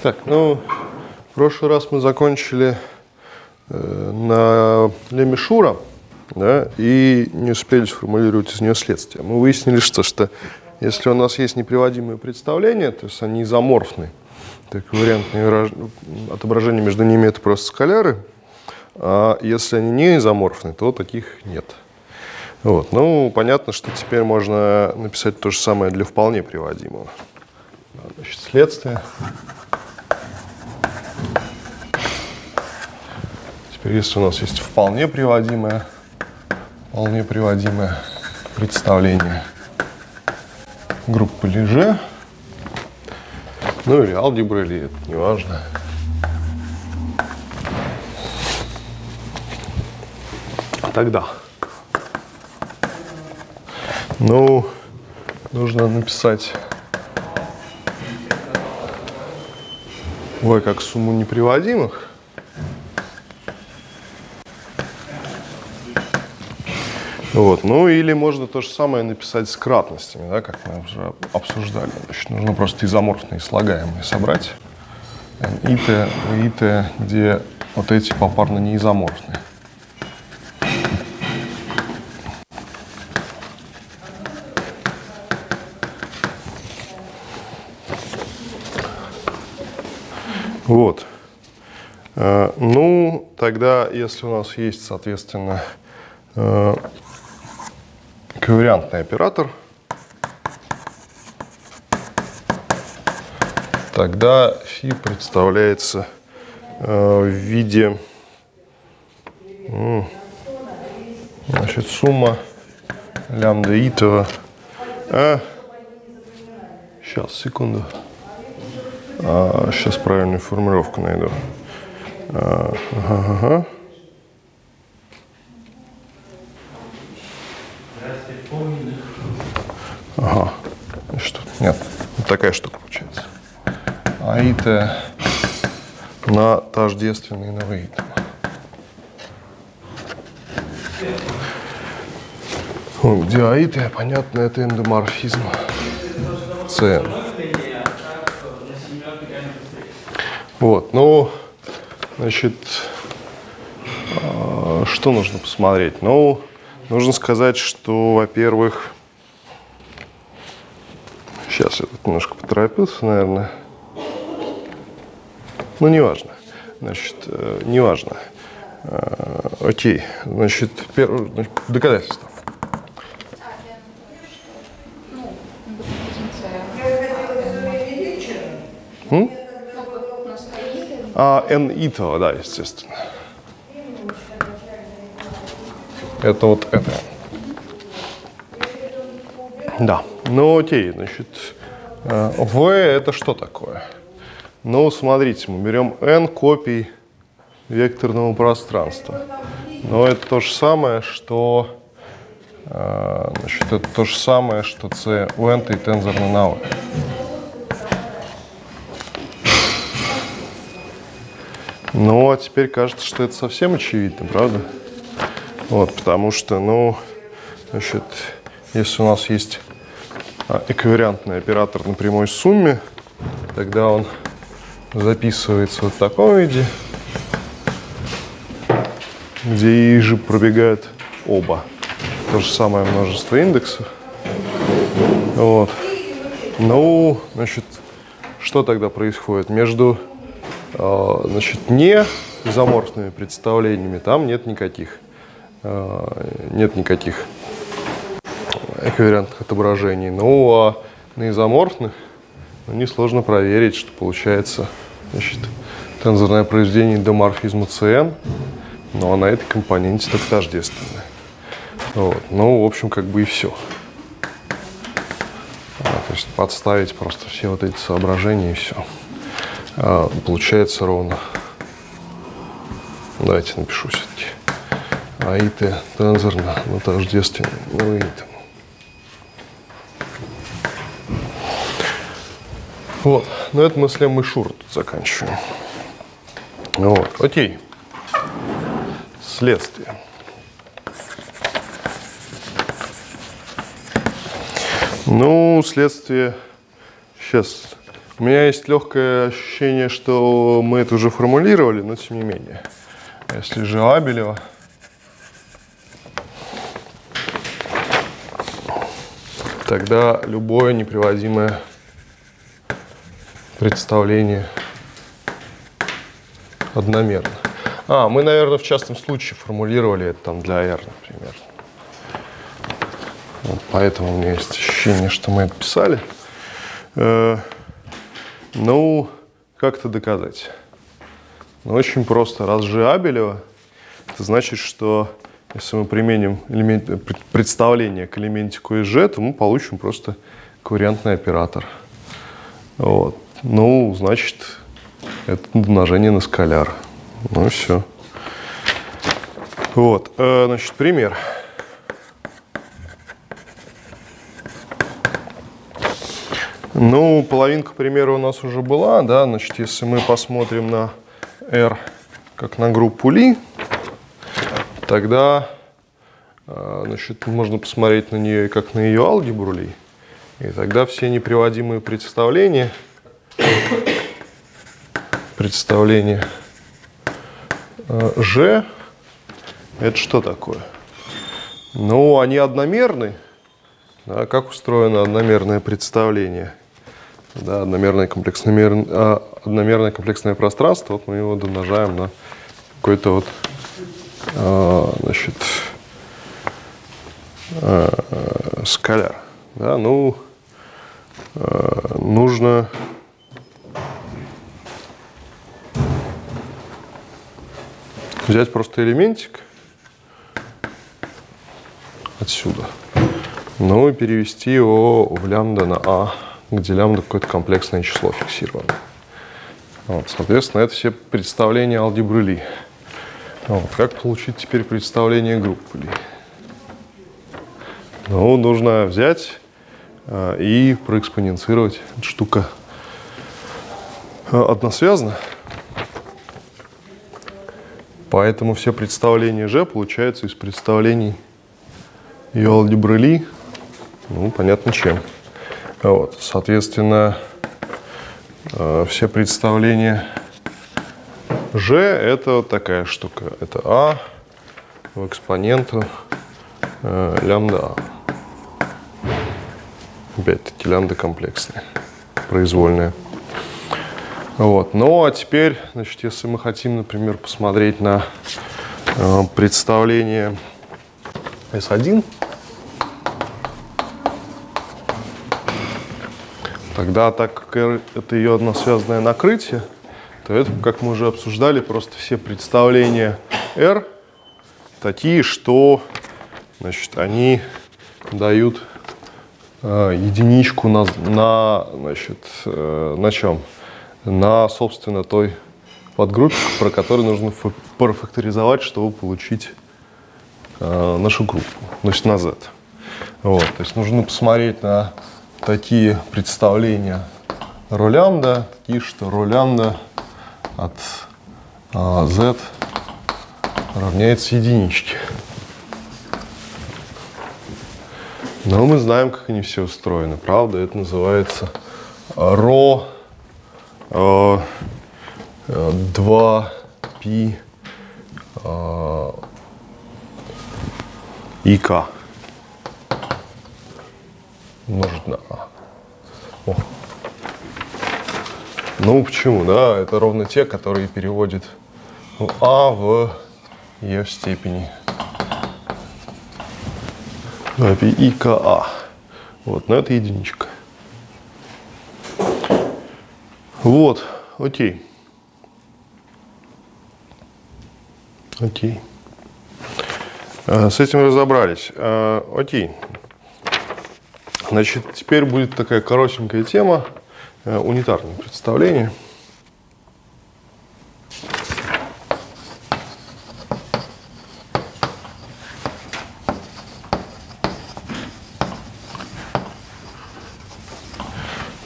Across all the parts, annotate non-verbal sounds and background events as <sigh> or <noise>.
Так, ну, в прошлый раз мы закончили э, на леме Шура, да, и не успели сформулировать из нее следствие. Мы выяснили, что, что если у нас есть неприводимые представления, то есть они изоморфны, так вариантные отображения между ними это просто скаляры, а если они не изоморфны, то таких нет. Вот. Ну, понятно, что теперь можно написать то же самое для вполне приводимого. Значит, следствие. Теперь, если у нас есть вполне приводимое, вполне приводимое представление группы Леже, ну или алгебры, или это неважно. Тогда, ну, нужно написать y как сумму неприводимых, Вот. Ну или можно то же самое написать с кратностями, да, как мы уже обсуждали. Значит, нужно просто изоморфные слагаемые собрать. И т, и т, где вот эти попарно не изоморфные. Вот. Э, ну, тогда, если у нас есть, соответственно, э, ковариантный оператор, тогда φ представляется э, в виде значит, сумма лямбда итого. А, сейчас, секунду. А, сейчас правильную формулировку найду. А, ага, ага. Ага. Что? Нет. Вот такая штука получается. Аита на тождественный новоитом. Где аиты, понятно, это эндоморфизм С. Вот, ну, значит, а, что нужно посмотреть? Ну, нужно сказать, что, во-первых, Сейчас я тут немножко поторопился, наверное. Ну, неважно. Значит, э, неважно. Э, окей. Значит, значит, доказательство. М? А, N итого, да, естественно. Это вот это. Да. Ну, окей, значит, V э, это что такое? Ну, смотрите, мы берем n копий векторного пространства. Но это то же самое, что э, значит, это то же самое, что c у n и тензорно на. Ну, а теперь кажется, что это совсем очевидно, правда? Вот, потому что, ну, значит, если у нас есть а, эквивариантный оператор на прямой сумме, тогда он записывается вот в таком виде, где и же пробегают оба. То же самое множество индексов. Вот. Ну, значит, что тогда происходит? Между значит, не изоморфными представлениями там нет никаких, а, нет никаких эквивалентных отображений. Ну, а на изоморфных ну, несложно проверить, что получается значит, тензорное произведение доморфизма CN, но на этой компоненте только тождественное. Вот. Ну, в общем, как бы и все. А, то есть подставить просто все вот эти соображения и все. А, получается ровно. Давайте напишу все-таки. АИТ тензорно, но тождественный. Ну и там. Вот. Но это мы с Лемой тут заканчиваем. Вот. Окей. следствие. Ну, следствие... Сейчас. У меня есть легкое ощущение, что мы это уже формулировали, но тем не менее. Если же Абелева... Тогда любое неприводимое представление одномерно. А, мы, наверное, в частном случае формулировали это там для R, например. Вот поэтому у меня есть ощущение, что мы это писали. Ну, как это доказать? Ну, очень просто. Раз G Абелева, это значит, что если мы применим элемент, представление к элементику из G, то мы получим просто ковариантный оператор. Вот. Ну, значит, это умножение на скаляр. Ну все. Вот, э, значит, пример. Ну, половинка примера у нас уже была, да, значит, если мы посмотрим на R как на группу Ли, тогда, э, значит, можно посмотреть на нее как на ее алгебру Ли, и тогда все неприводимые представления, представления G это что такое? Ну, они одномерны. Да, как устроено одномерное представление? Да, одномерное, комплексное, а, одномерное комплексное пространство, вот мы его домножаем на какой-то вот, а, значит, а, скаляр. Да, ну, а, нужно взять просто элементик отсюда, ну и перевести его в лямбда на а, где лямбда какое-то комплексное число фиксированное. Вот, соответственно, это все представления алгебры Ли. Вот, как получить теперь представление группы Ли? Ну, нужно взять э, и проэкспоненцировать. Эта штука э, односвязана. Поэтому все представления G получаются из представлений ее алгебры Ли, ну, понятно чем. Вот, соответственно, э, все представления G это вот такая штука. Это А в экспоненту э, лямбда А. Опять-таки лямбда комплексная, произвольная. Вот. Ну а теперь, значит, если мы хотим, например, посмотреть на э, представление S1, тогда, так как это ее односвязанное накрытие, то это, как мы уже обсуждали, просто все представления R такие, что значит, они дают э, единичку на, на, значит, э, на чем? на, собственно, той подгруппе, про которую нужно профакторизовать, чтобы получить э, нашу группу, значит, на Z. Вот, то есть нужно посмотреть на такие представления ролямда такие, что ролямда от а, z равняется единичке. Но мы знаем, как они все устроены, правда? Это называется ро а, 2π а, и k умножить на А. О. Ну, почему, да? Это ровно те, которые переводят ну, А в Е в степени. ИКА. Вот, но это единичка. Вот, окей. Окей. А, с этим разобрались. А, окей. Значит, теперь будет такая коротенькая тема, э, унитарное представление.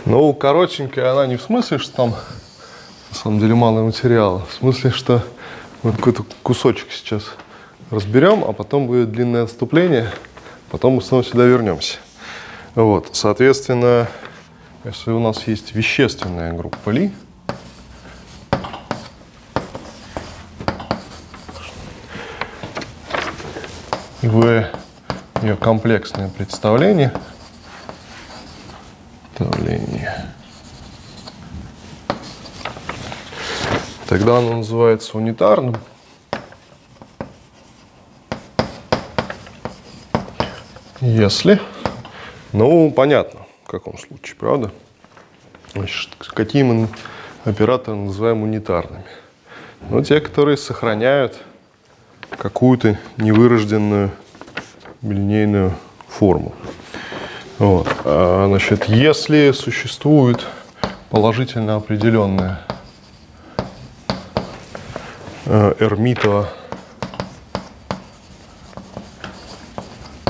Ну, коротенькая она не в смысле, что там на самом деле мало материала. В смысле, что вот какой-то кусочек сейчас разберем, а потом будет длинное отступление, потом мы снова сюда вернемся. Вот, соответственно, если у нас есть вещественная группа Ли, в ее комплексное представление, представление, тогда оно называется унитарным. Если, ну, понятно, в каком случае, правда? Значит, какие мы операторы называем унитарными? Ну, те, которые сохраняют какую-то невырожденную линейную форму. Вот. А, значит, если существует положительно определенная э, эрмитова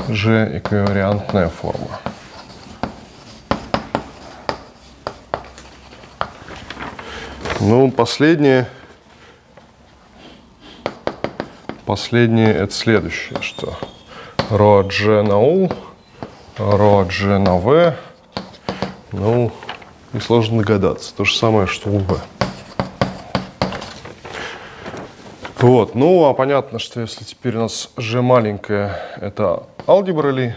G эквивариантная форма. Ну, последнее Последнее это следующее, что ρ g на u, ρ g на v, ну, несложно догадаться. То же самое, что у v. Вот, ну, а понятно, что если теперь у нас g маленькая, это алгебра ли,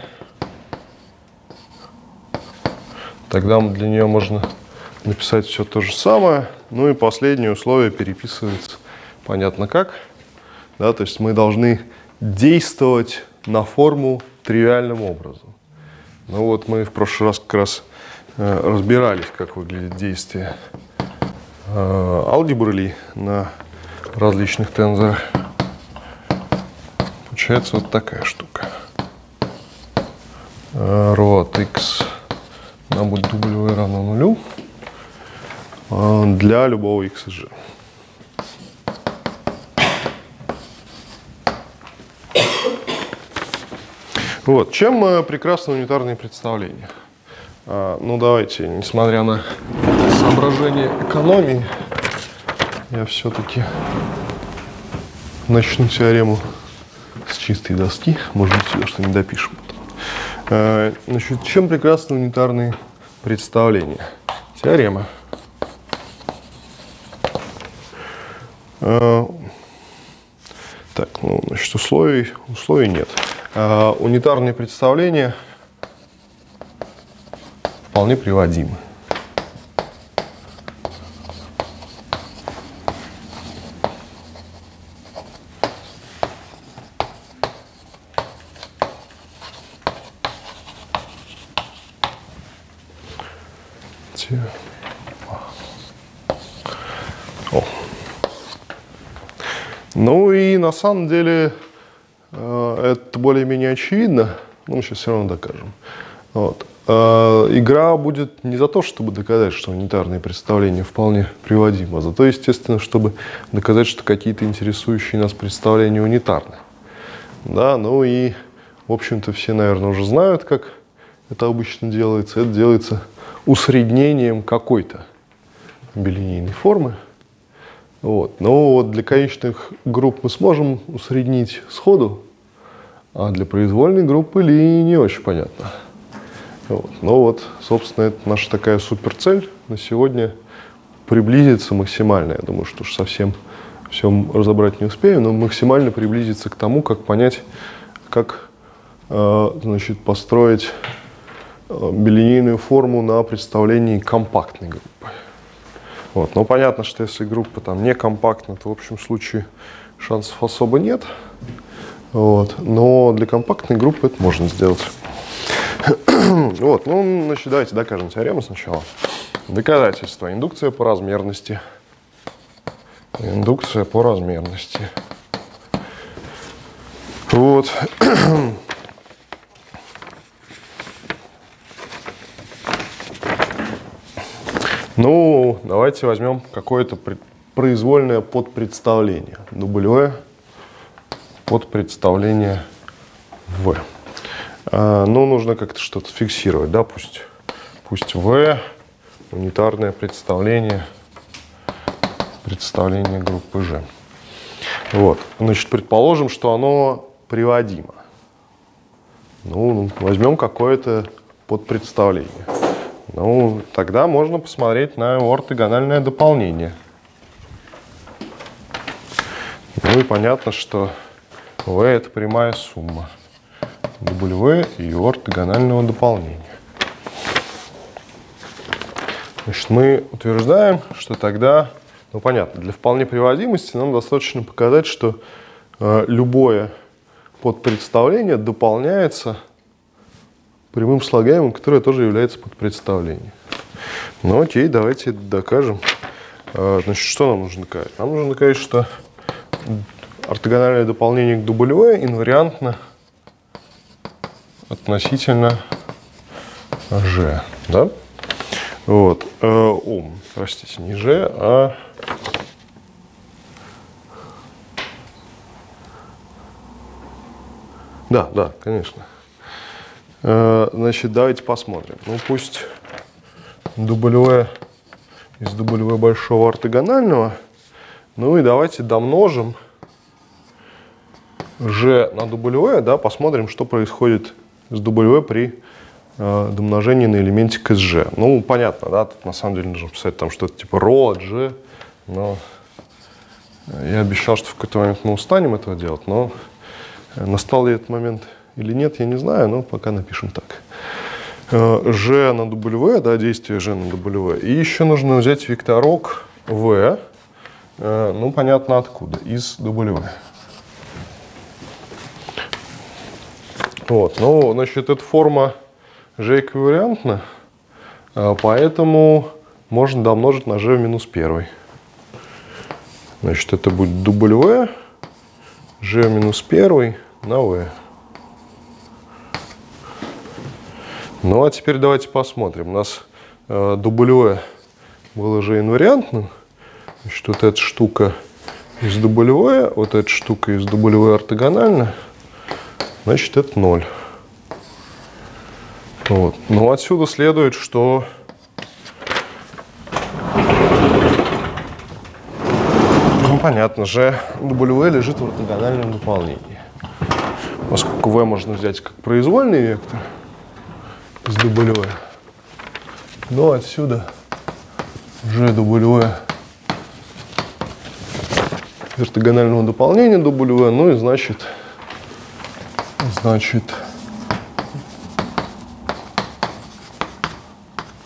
тогда для нее можно написать все то же самое. Ну и последнее условие переписывается понятно как – да, то есть мы должны действовать на форму тривиальным образом. Ну вот мы в прошлый раз как раз э, разбирались, как выглядит действие э, алгебры на различных тензорах. Получается вот такая штука. Э, ρ от x нам будет W равно нулю для любого x из g. Вот. Чем э, прекрасны унитарные представления? А, ну, давайте, несмотря на соображение экономии, я все-таки начну теорему с чистой доски. Может быть, ее что-нибудь допишем значит, чем прекрасны унитарные представления? Теорема. Так, ну, значит, условий, условий нет. Э, унитарные представления вполне приводимы. Ну и на самом деле Э, это более-менее очевидно, но мы сейчас все равно докажем. Вот. Э, игра будет не за то, чтобы доказать, что унитарные представления вполне приводимы, а за то, естественно, чтобы доказать, что какие-то интересующие нас представления унитарны. Да, ну и, в общем-то, все, наверное, уже знают, как это обычно делается. Это делается усреднением какой-то билинейной формы. Вот. Но вот для конечных групп мы сможем усреднить сходу, а для произвольной группы ли не очень понятно. Вот. Но вот, собственно, это наша такая суперцель на сегодня приблизиться максимально. Я думаю, что уж совсем все разобрать не успеем, но максимально приблизиться к тому, как понять, как э, значит, построить э, билинейную форму на представлении компактной группы. Вот. Но понятно, что если группа там не компактна, то в общем случае шансов особо нет. Вот. Но для компактной группы это можно сделать. <clears throat> вот. Ну, значит, давайте докажем теорему сначала. Доказательство. Индукция по размерности. Индукция по размерности. Вот. <clears throat> Ну, давайте возьмем какое-то произвольное подпредставление. Дублевое подпредставление В. А, ну, нужно как-то что-то фиксировать, да, пусть, пусть В, унитарное представление, представление группы G. Вот. Значит, предположим, что оно приводимо. Ну, возьмем какое-то подпредставление. Ну, тогда можно посмотреть на ортогональное дополнение. Ну и понятно, что V это прямая сумма W и ортогонального дополнения. Значит, мы утверждаем, что тогда, ну понятно, для вполне приводимости нам достаточно показать, что э, любое подпредставление дополняется прямым слагаемым, которое тоже является подпредставлением. Ну окей, давайте докажем. Э, значит, что нам нужно доказать? Нам нужно доказать, что ортогональное дополнение к W инвариантно относительно G. Да? Вот. Э, простите, не G, а Да, да, конечно. Э, значит, давайте посмотрим. Ну, пусть W из W большого ортогонального. Ну и давайте домножим G на W, да, посмотрим, что происходит с W при э, домножении на элементик из G. Ну, понятно, да, тут на самом деле нужно писать там что-то типа ρ от G, но я обещал, что в какой-то момент мы устанем этого делать, но настал ли этот момент или нет, я не знаю, но пока напишем так. G на W, да, действие G на W. И еще нужно взять векторок V, э, ну, понятно откуда, из W. Вот, ну, значит, эта форма G эквивалентна, а, поэтому можно домножить на G в минус 1. Значит, это будет W, G минус 1 на V. Ну, а теперь давайте посмотрим. У нас э, было же инвариантным. Значит, вот эта штука из W, вот эта штука из W ортогональна значит это 0. Вот. Ну, отсюда следует, что ну, понятно же, W лежит в ортогональном дополнении. Поскольку V можно взять как произвольный вектор из W, но отсюда GW ортогонального дополнения W, ну и значит Значит,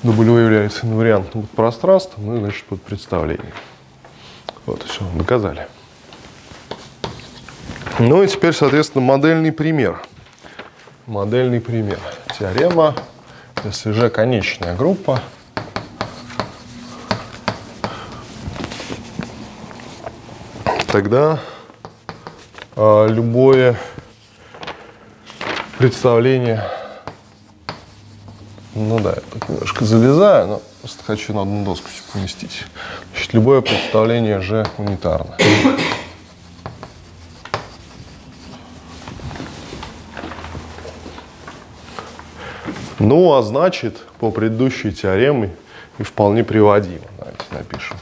W является инвариантным пространством, ну и значит под представлением. Вот, все, доказали. Ну и теперь, соответственно, модельный пример. Модельный пример. Теорема, если же конечная группа, тогда э, любое представление. Ну да, я так немножко залезаю, но просто хочу на одну доску поместить. Значит, любое представление же унитарно. Ну, а значит, по предыдущей теореме и вполне приводимо. Давайте напишем.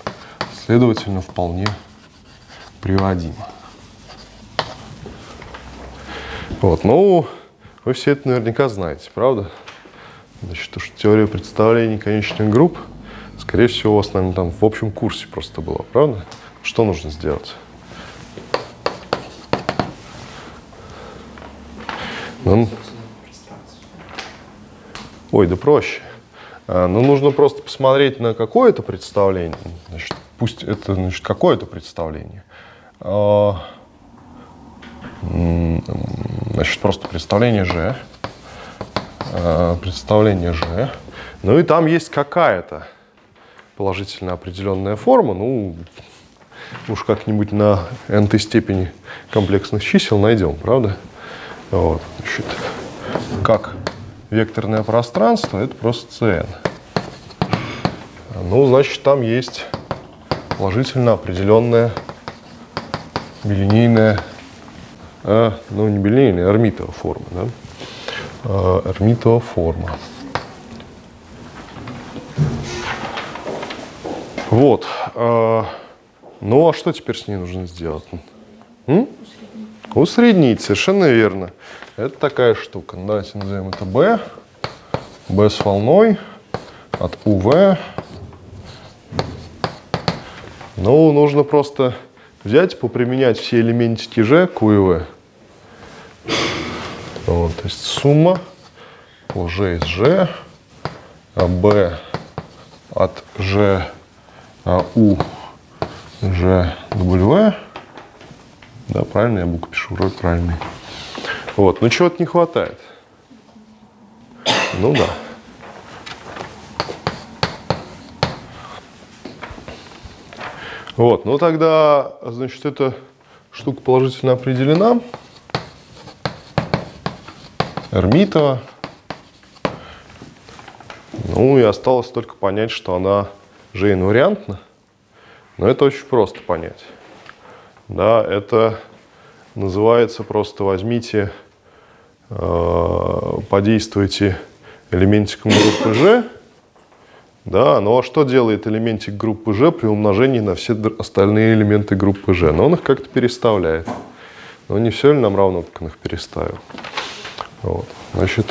Следовательно, вполне приводимо. Вот, ну, вы все это наверняка знаете, правда? Значит, что теория представлений конечных групп, скорее всего, у вас, наверное, там в общем курсе просто было, правда? Что нужно сделать? Ну, ой, да проще. А, ну, нужно просто посмотреть на какое-то представление. Значит, пусть это значит, какое-то представление. А, Значит, просто представление G. Э, представление G. Ну и там есть какая-то положительно определенная форма. Ну, уж как-нибудь на n степени комплексных чисел найдем, правда? Вот, значит, как векторное пространство, это просто Cn. Ну, значит, там есть положительно определенная билинейная а, ну не билинейная, а эрмитова форма. Да? Эрмитова форма. Вот. А, ну а что теперь с ней нужно сделать? М? Усреднить, совершенно верно. Это такая штука. Давайте назовем это B. B с волной от UV. Ну, нужно просто взять, поприменять все элементики G к U и V. Вот, то есть сумма по G из G, а B от G а U G W. Да, правильно я букву пишу, вроде правильный. Вот, ну чего-то не хватает. Ну да. Вот, ну тогда, значит, эта штука положительно определена. Эрмитова. Ну и осталось только понять, что она же инвариантна. Но это очень просто понять. Да, это называется просто возьмите, э, подействуйте элементиком группы G. Да, ну а что делает элементик группы G при умножении на все остальные элементы группы G? Ну он их как-то переставляет. Но не все ли нам равно, как он их переставил? Вот. Значит,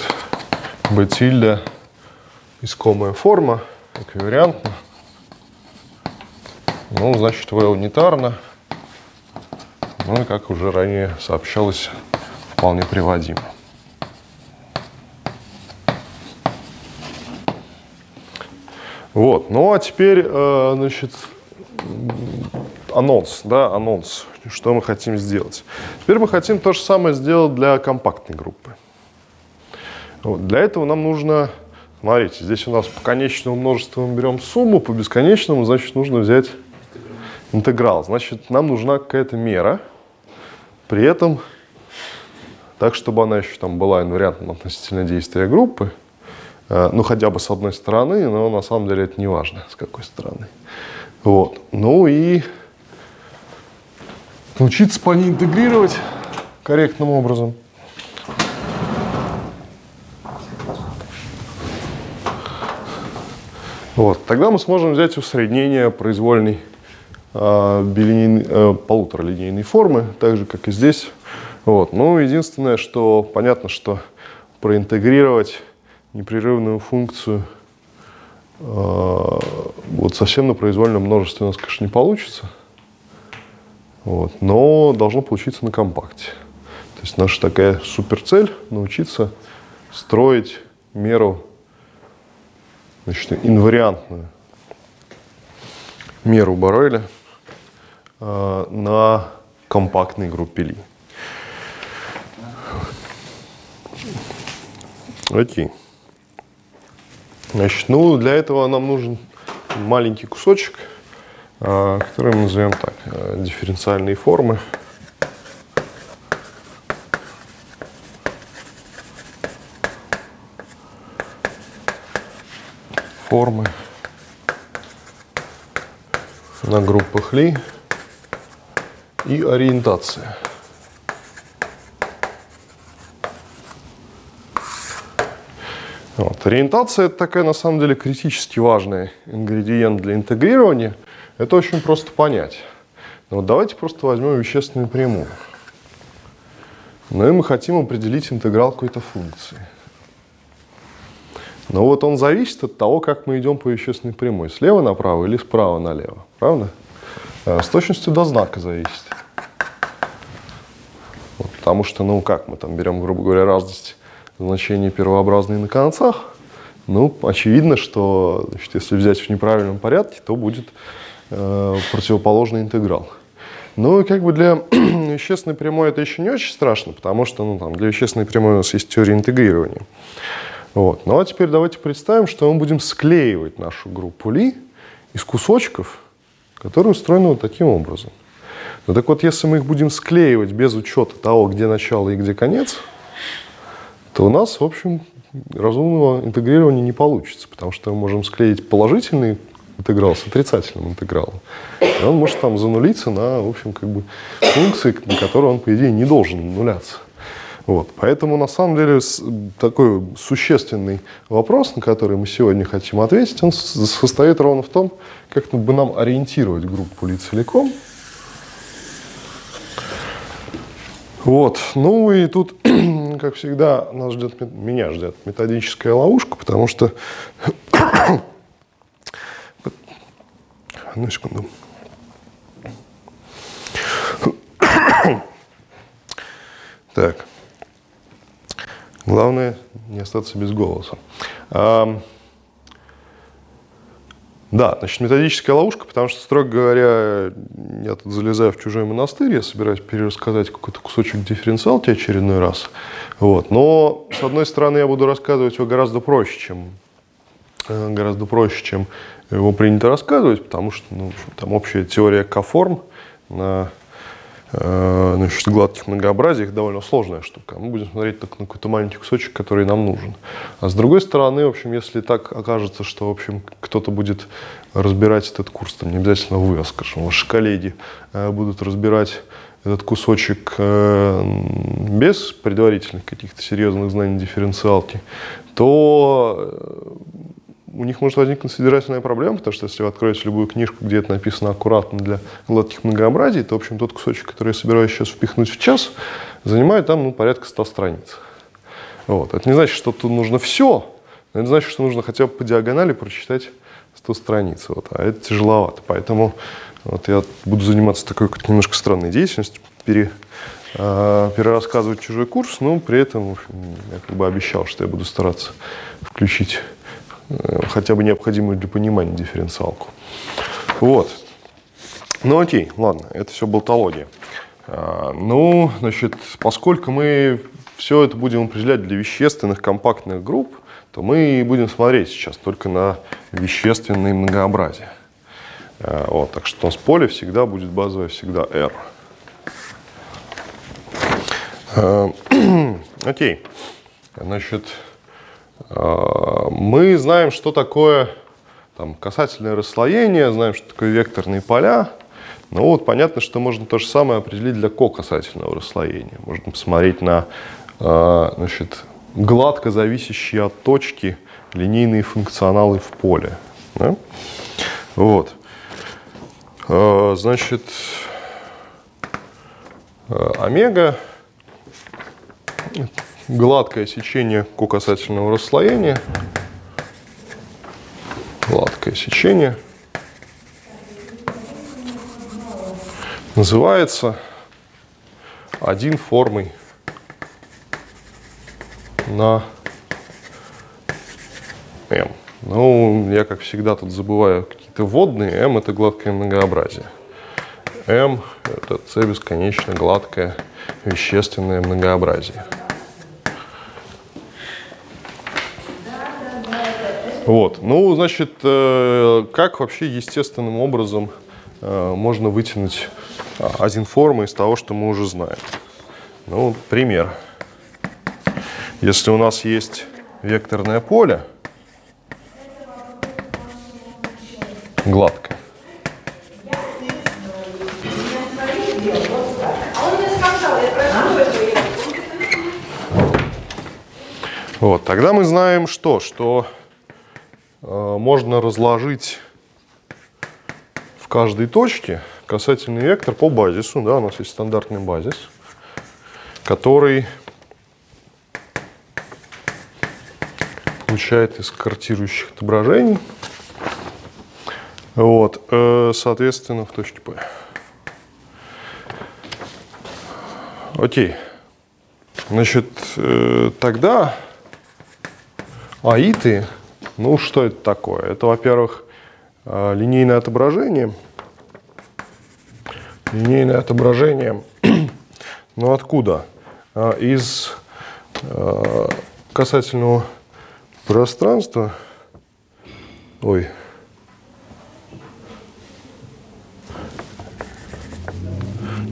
B тильда искомая форма, эквивариантна. Ну, значит, V унитарно. Ну и, как уже ранее сообщалось, вполне приводимо. Вот, ну а теперь, э, значит, анонс, да, анонс, что мы хотим сделать. Теперь мы хотим то же самое сделать для компактной группы. Вот. Для этого нам нужно, смотрите, здесь у нас по конечному множеству мы берем сумму, по бесконечному, значит, нужно взять интеграл. Значит, нам нужна какая-то мера, при этом так, чтобы она еще там была инвариантна относительно действия группы, э, ну, хотя бы с одной стороны, но на самом деле это не важно, с какой стороны. Вот. Ну и научиться по ней интегрировать корректным образом – Вот. Тогда мы сможем взять усреднение произвольной билинейной, э, полуторалинейной формы, так же, как и здесь. Вот. Ну, единственное, что понятно, что проинтегрировать непрерывную функцию э, вот совсем на произвольном множестве у нас, конечно, не получится. Вот. Но должно получиться на компакте. То есть наша такая суперцель научиться строить меру значит, инвариантную меру Барреля на компактной группе Ли. Окей. Значит, ну, для этого нам нужен маленький кусочек, э, который мы назовем так, э, дифференциальные формы. формы на группах Ли и ориентация. Вот. Ориентация это такая на самом деле критически важный ингредиент для интегрирования. Это очень просто понять. Но вот давайте просто возьмем вещественную прямую. Ну и мы хотим определить интеграл какой-то функции. Но вот он зависит от того, как мы идем по вещественной прямой. Слева направо или справа налево. Правда? Э, с точностью до знака зависит. Потому что, ну как, мы там берем, грубо говоря, разность значений первообразные на концах. Ну, очевидно, что значит, если взять в неправильном порядке, то будет э, противоположный интеграл. Ну как бы для <clears throat> вещественной прямой это еще не очень страшно, потому что ну, там, для вещественной прямой у нас есть теория интегрирования. Вот. Ну а теперь давайте представим, что мы будем склеивать нашу группу Ли из кусочков, которые устроены вот таким образом. Ну так вот, если мы их будем склеивать без учета того, где начало и где конец, то у нас, в общем, разумного интегрирования не получится, потому что мы можем склеить положительный интеграл с отрицательным интегралом. И он может там занулиться на, в общем, как бы функции, на которые он, по идее, не должен нуляться. Вот. Поэтому, на самом деле, такой существенный вопрос, на который мы сегодня хотим ответить, он состоит ровно в том, как бы нам ориентировать группу лиц целиком. Вот. Ну и тут, <clears throat> как всегда, нас ждет, меня ждет методическая ловушка, потому что... <coughs> Одну секунду. <coughs> Так. Главное не остаться без голоса. Да, значит, методическая ловушка, потому что, строго говоря, я тут залезаю в чужой монастырь, я собираюсь перерассказать какой-то кусочек дифференциалки очередной раз. Вот. Но, с одной стороны, я буду рассказывать его гораздо проще, чем э, гораздо проще, чем его принято рассказывать, потому что ну, там общая теория К-форм на Значит, гладких многообразиях довольно сложная штука. Мы будем смотреть только на какой-то маленький кусочек, который нам нужен. А с другой стороны, в общем, если так окажется, что, в общем, кто-то будет разбирать этот курс, там не обязательно вы, а, скажем, ваши коллеги э, будут разбирать этот кусочек э, без предварительных каких-то серьезных знаний дифференциалки, то у них может возникнуть содержательная проблема, потому что если вы откроете любую книжку, где это написано аккуратно для гладких многообразий, то, в общем, тот кусочек, который я собираюсь сейчас впихнуть в час, занимает там ну, порядка 100 страниц. Вот. Это не значит, что тут нужно все, но это значит, что нужно хотя бы по диагонали прочитать 100 страниц. Вот. А это тяжеловато. Поэтому вот я буду заниматься такой немножко странной деятельностью, пере, э, перерассказывать чужой курс, но при этом я как бы обещал, что я буду стараться включить хотя бы необходимую для понимания дифференциалку. Вот. Ну окей, ладно, это все болтология. А, ну, значит, поскольку мы все это будем определять для вещественных компактных групп, то мы будем смотреть сейчас только на вещественные многообразия. А, вот, так что у нас поле всегда будет базовое, всегда R. А, <clears throat> окей, значит, мы знаем, что такое там, касательное расслоение, знаем, что такое векторные поля. Ну вот понятно, что можно то же самое определить для кокасательного расслоения. Можно посмотреть на а, значит, гладко зависящие от точки линейные функционалы в поле. Да? Вот. А, значит, омега гладкое сечение касательного расслоения. Гладкое сечение. Называется один формой на m. Ну, я, как всегда, тут забываю какие-то водные. m – это гладкое многообразие. m – это c бесконечно гладкое вещественное многообразие. Вот. Ну, значит, э, как вообще естественным образом э, можно вытянуть азинформы из того, что мы уже знаем? Ну, пример. Если у нас есть векторное поле, гладкое, Вот, тогда мы знаем что? Что можно разложить в каждой точке касательный вектор по базису. Да, у нас есть стандартный базис, который получает из картирующих отображений. Вот, э, соответственно, в точке P. Окей. Значит, э, тогда аиты ну, что это такое? Это, во-первых, э, линейное отображение. Линейное отображение. <clears throat> ну, откуда? Э, из э, касательного пространства. Ой.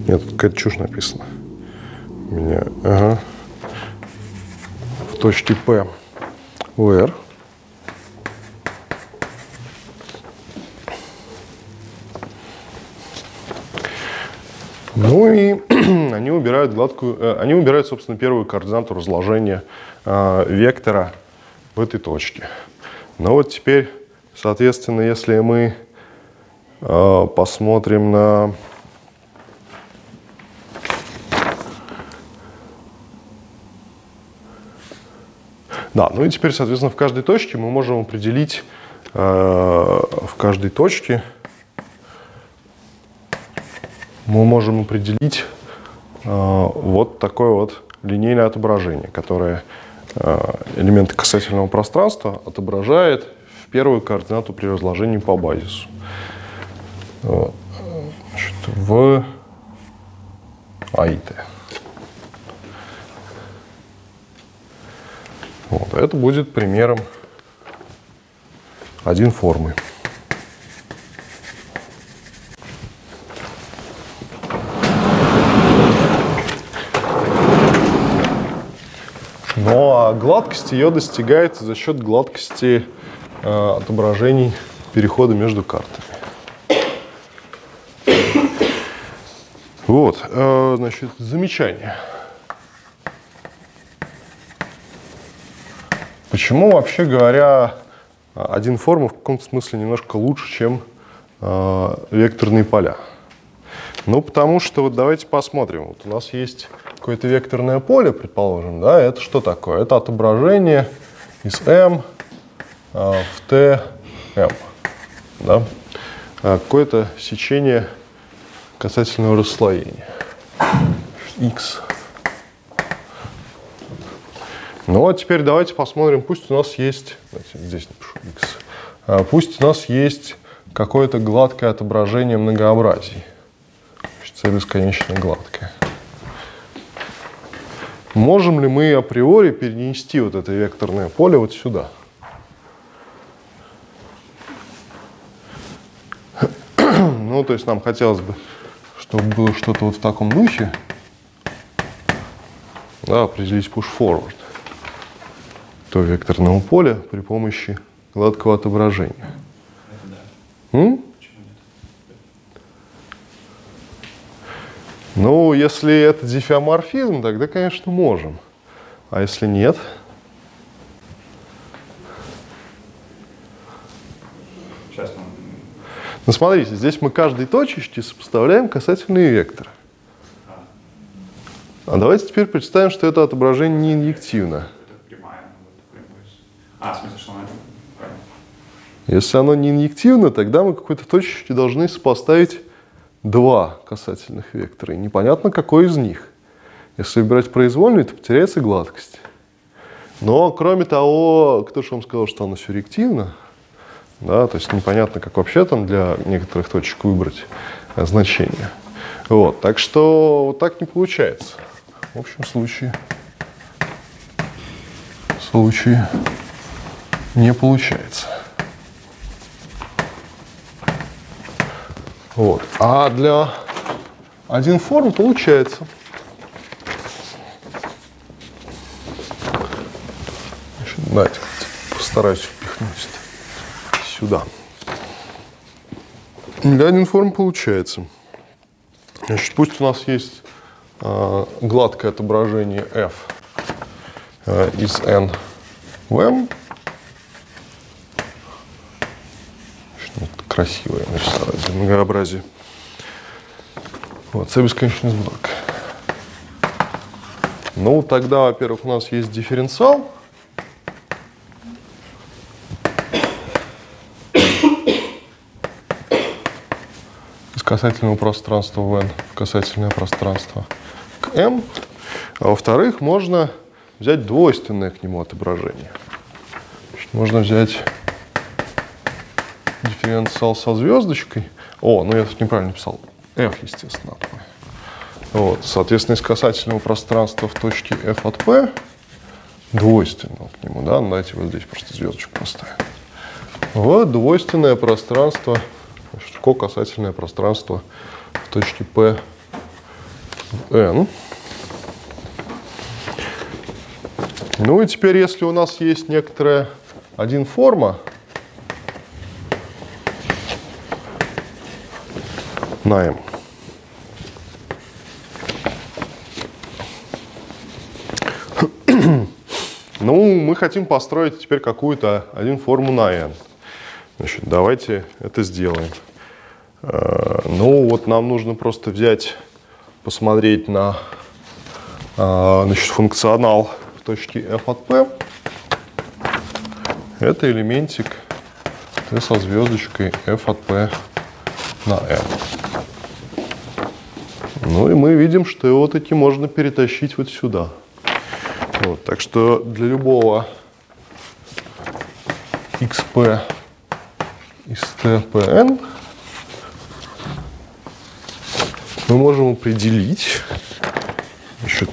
Нет, тут какая-то чушь написана. У меня, ага. В точке P у убирают гладкую, э, они убирают, собственно, первую координату разложения э, вектора в этой точке. Но вот теперь, соответственно, если мы э, посмотрим на Да, ну и теперь, соответственно, в каждой точке мы можем определить э, в каждой точке мы можем определить вот такое вот линейное отображение, которое э, элементы касательного пространства отображает в первую координату при разложении по базису. Значит, в А и Т. Вот. Это будет примером один формы. Но а гладкость ее достигается за счет гладкости э, отображений перехода между картами. Вот, э, значит, замечание. Почему, вообще говоря, один форма в каком-то смысле немножко лучше, чем э, векторные поля? Ну, потому что вот давайте посмотрим. Вот у нас есть какое-то векторное поле, предположим, да, это что такое? Это отображение из m а, в t m, да, а, какое-то сечение касательного расслоения x. Ну вот теперь давайте посмотрим, пусть у нас есть, здесь напишу x, а, пусть у нас есть какое-то гладкое отображение многообразий. C бесконечно гладкое. Можем ли мы априори перенести вот это векторное поле вот сюда? <coughs> Ну, то есть нам хотелось бы, чтобы было что-то вот в таком духе. Да, определить push forward то векторного поля при помощи гладкого отображения. М? Ну, если это дифеоморфизм, тогда, конечно, можем. А если нет? Сейчас. Ну, смотрите, здесь мы каждой точечке сопоставляем касательные векторы. А давайте теперь представим, что это отображение не инъективно. А, в смысле, что оно... Если оно не инъективно, тогда мы какой-то точечке должны сопоставить два касательных вектора, и непонятно, какой из них. Если выбирать произвольный, то потеряется гладкость. Но, кроме того, кто же вам сказал, что оно сюрреактивно? Да, то есть непонятно, как вообще там для некоторых точек выбрать э, значение. Вот, так что вот так не получается. В общем случае, случае не получается. Вот. А для один форм получается. Давайте постараюсь впихнуть это сюда. Для один форм получается. Значит, пусть у нас есть э, гладкое отображение f э, из n в m. красивое нарисовать для многообразия. Вот, c бесконечный сборка. Ну, тогда, во-первых, у нас есть дифференциал. Из касательного пространства в n в касательное пространство к m. А во-вторых, можно взять двойственное к нему отображение. Значит, можно взять дифференциал со звездочкой. О, ну я тут неправильно писал. F, естественно, от P. Вот, соответственно, из касательного пространства в точке F от P двойственного к нему, да, ну, давайте вот здесь просто звездочку поставим. Вот двойственное пространство, значит, касательное пространство в точке P в N. Ну и теперь, если у нас есть некоторая один форма, на m. Ну, мы хотим построить теперь какую-то один форму на n. Значит, давайте это сделаем. Э, ну, вот нам нужно просто взять, посмотреть на э, значит, функционал в точке f от p. Это элементик T со звездочкой f от p на n. Ну и мы видим, что его таки можно перетащить вот сюда. Вот, так что для любого xp из tpn мы можем определить значит,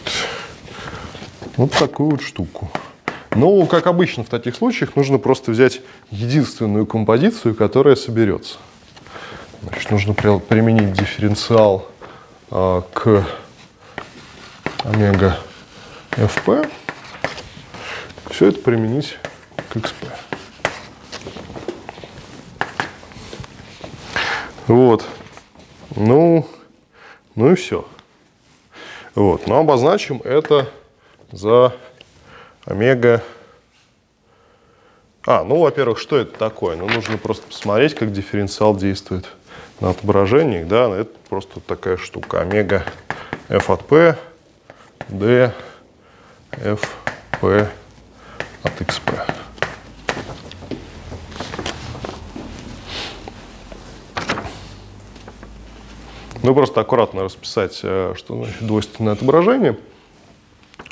вот такую вот штуку. Ну, как обычно в таких случаях, нужно просто взять единственную композицию, которая соберется. Значит, нужно применить дифференциал к омега fp. Все это применить к xp. Вот. Ну, ну и все. Вот. Но обозначим это за омега. А, ну, во-первых, что это такое? Ну, нужно просто посмотреть, как дифференциал действует на отображении. Да, это просто такая штука. Омега f от p, d, f, p от xp. Ну, просто аккуратно расписать, э, что значит двойственное отображение.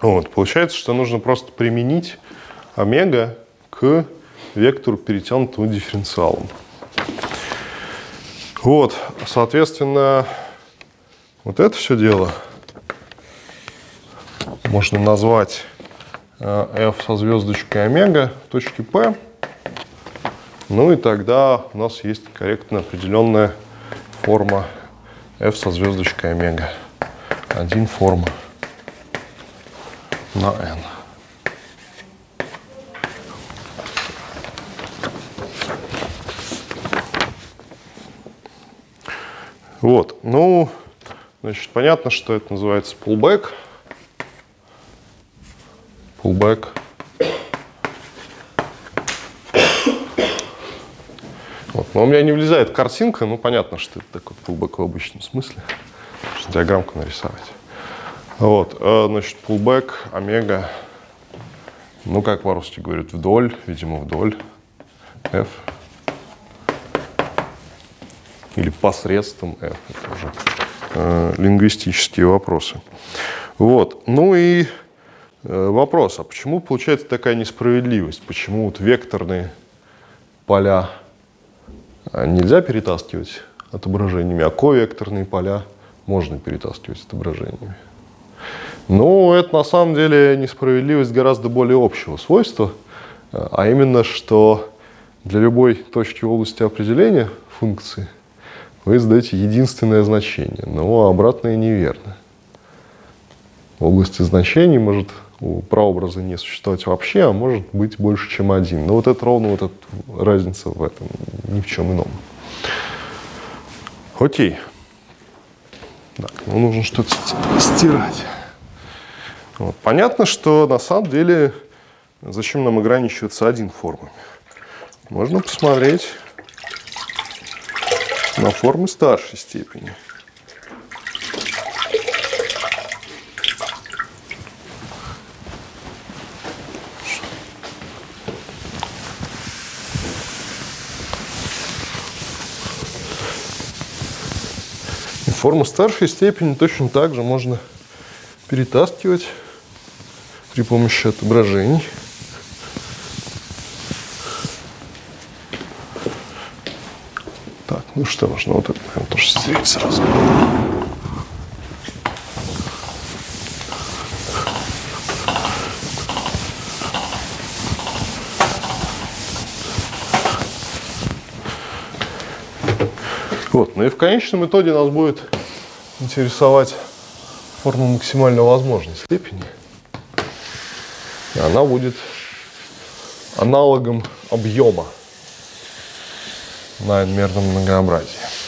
Вот, получается, что нужно просто применить омега к вектору, перетянутому дифференциалом. Вот, соответственно, вот это все дело можно назвать э, f со звездочкой омега точки p. Ну и тогда у нас есть корректно определенная форма f со звездочкой омега. Один форма на n. Вот, ну, значит, понятно, что это называется pullback. Pullback. Вот. Но у меня не влезает картинка, ну понятно, что это такой pullback в обычном смысле. Что диаграммку нарисовать. Вот, э, значит, pullback, омега, ну как по-русски говорят, вдоль, видимо, вдоль, F. Или посредством F, это уже э, лингвистические вопросы. Вот, ну и э, вопрос, а почему получается такая несправедливость? Почему вот векторные поля а нельзя перетаскивать отображениями, а ковекторные поля можно перетаскивать отображениями. Но это на самом деле несправедливость гораздо более общего свойства, а именно, что для любой точки области определения функции вы задаете единственное значение, но обратное неверно. В области значений может у прообраза не существовать вообще, а может быть больше, чем один. Но вот это ровно вот эта разница в этом, ни в чем ином. Окей. Так, ну нужно что-то стирать. Вот. Понятно, что на самом деле зачем нам ограничиваться один формами. Можно посмотреть на формы старшей степени. Форму старшей степени точно так же можно перетаскивать при помощи отображений. Ну что, можно вот это, наверное, тоже стереть сразу. Вот. Ну и в конечном итоге нас будет интересовать форма максимально возможной степени. И она будет аналогом объема на n-мерном многообразии.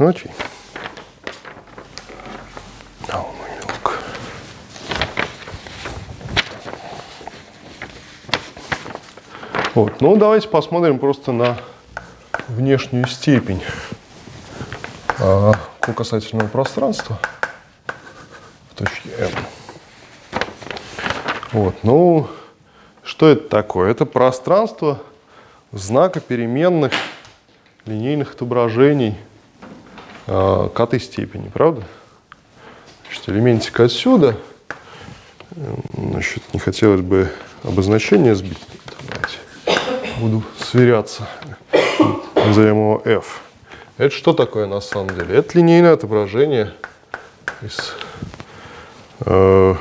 Ну окей. Вот. Ну, давайте посмотрим просто на внешнюю степень а, касательного пространства в точке M. Вот. Ну, что это такое? Это пространство знака переменных линейных отображений э, к этой степени, правда? Значит, элементик отсюда. Значит, не хотелось бы обозначение сбить. Давайте буду сверяться. Назовем его f. Это что такое на самом деле? Это линейное отображение из э,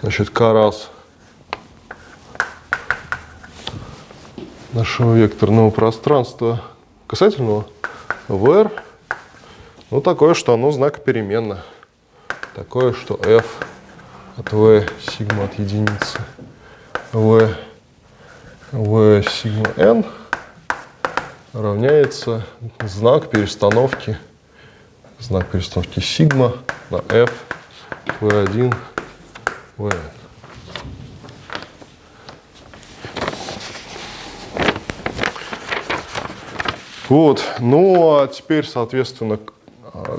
значит, раз нашего векторного пространства касательного VR, ну такое, что оно знак переменно. Такое, что f от v сигма от единицы v, v сигма n равняется знак перестановки, знак перестановки сигма на f v1 vn. Вот, ну а теперь, соответственно,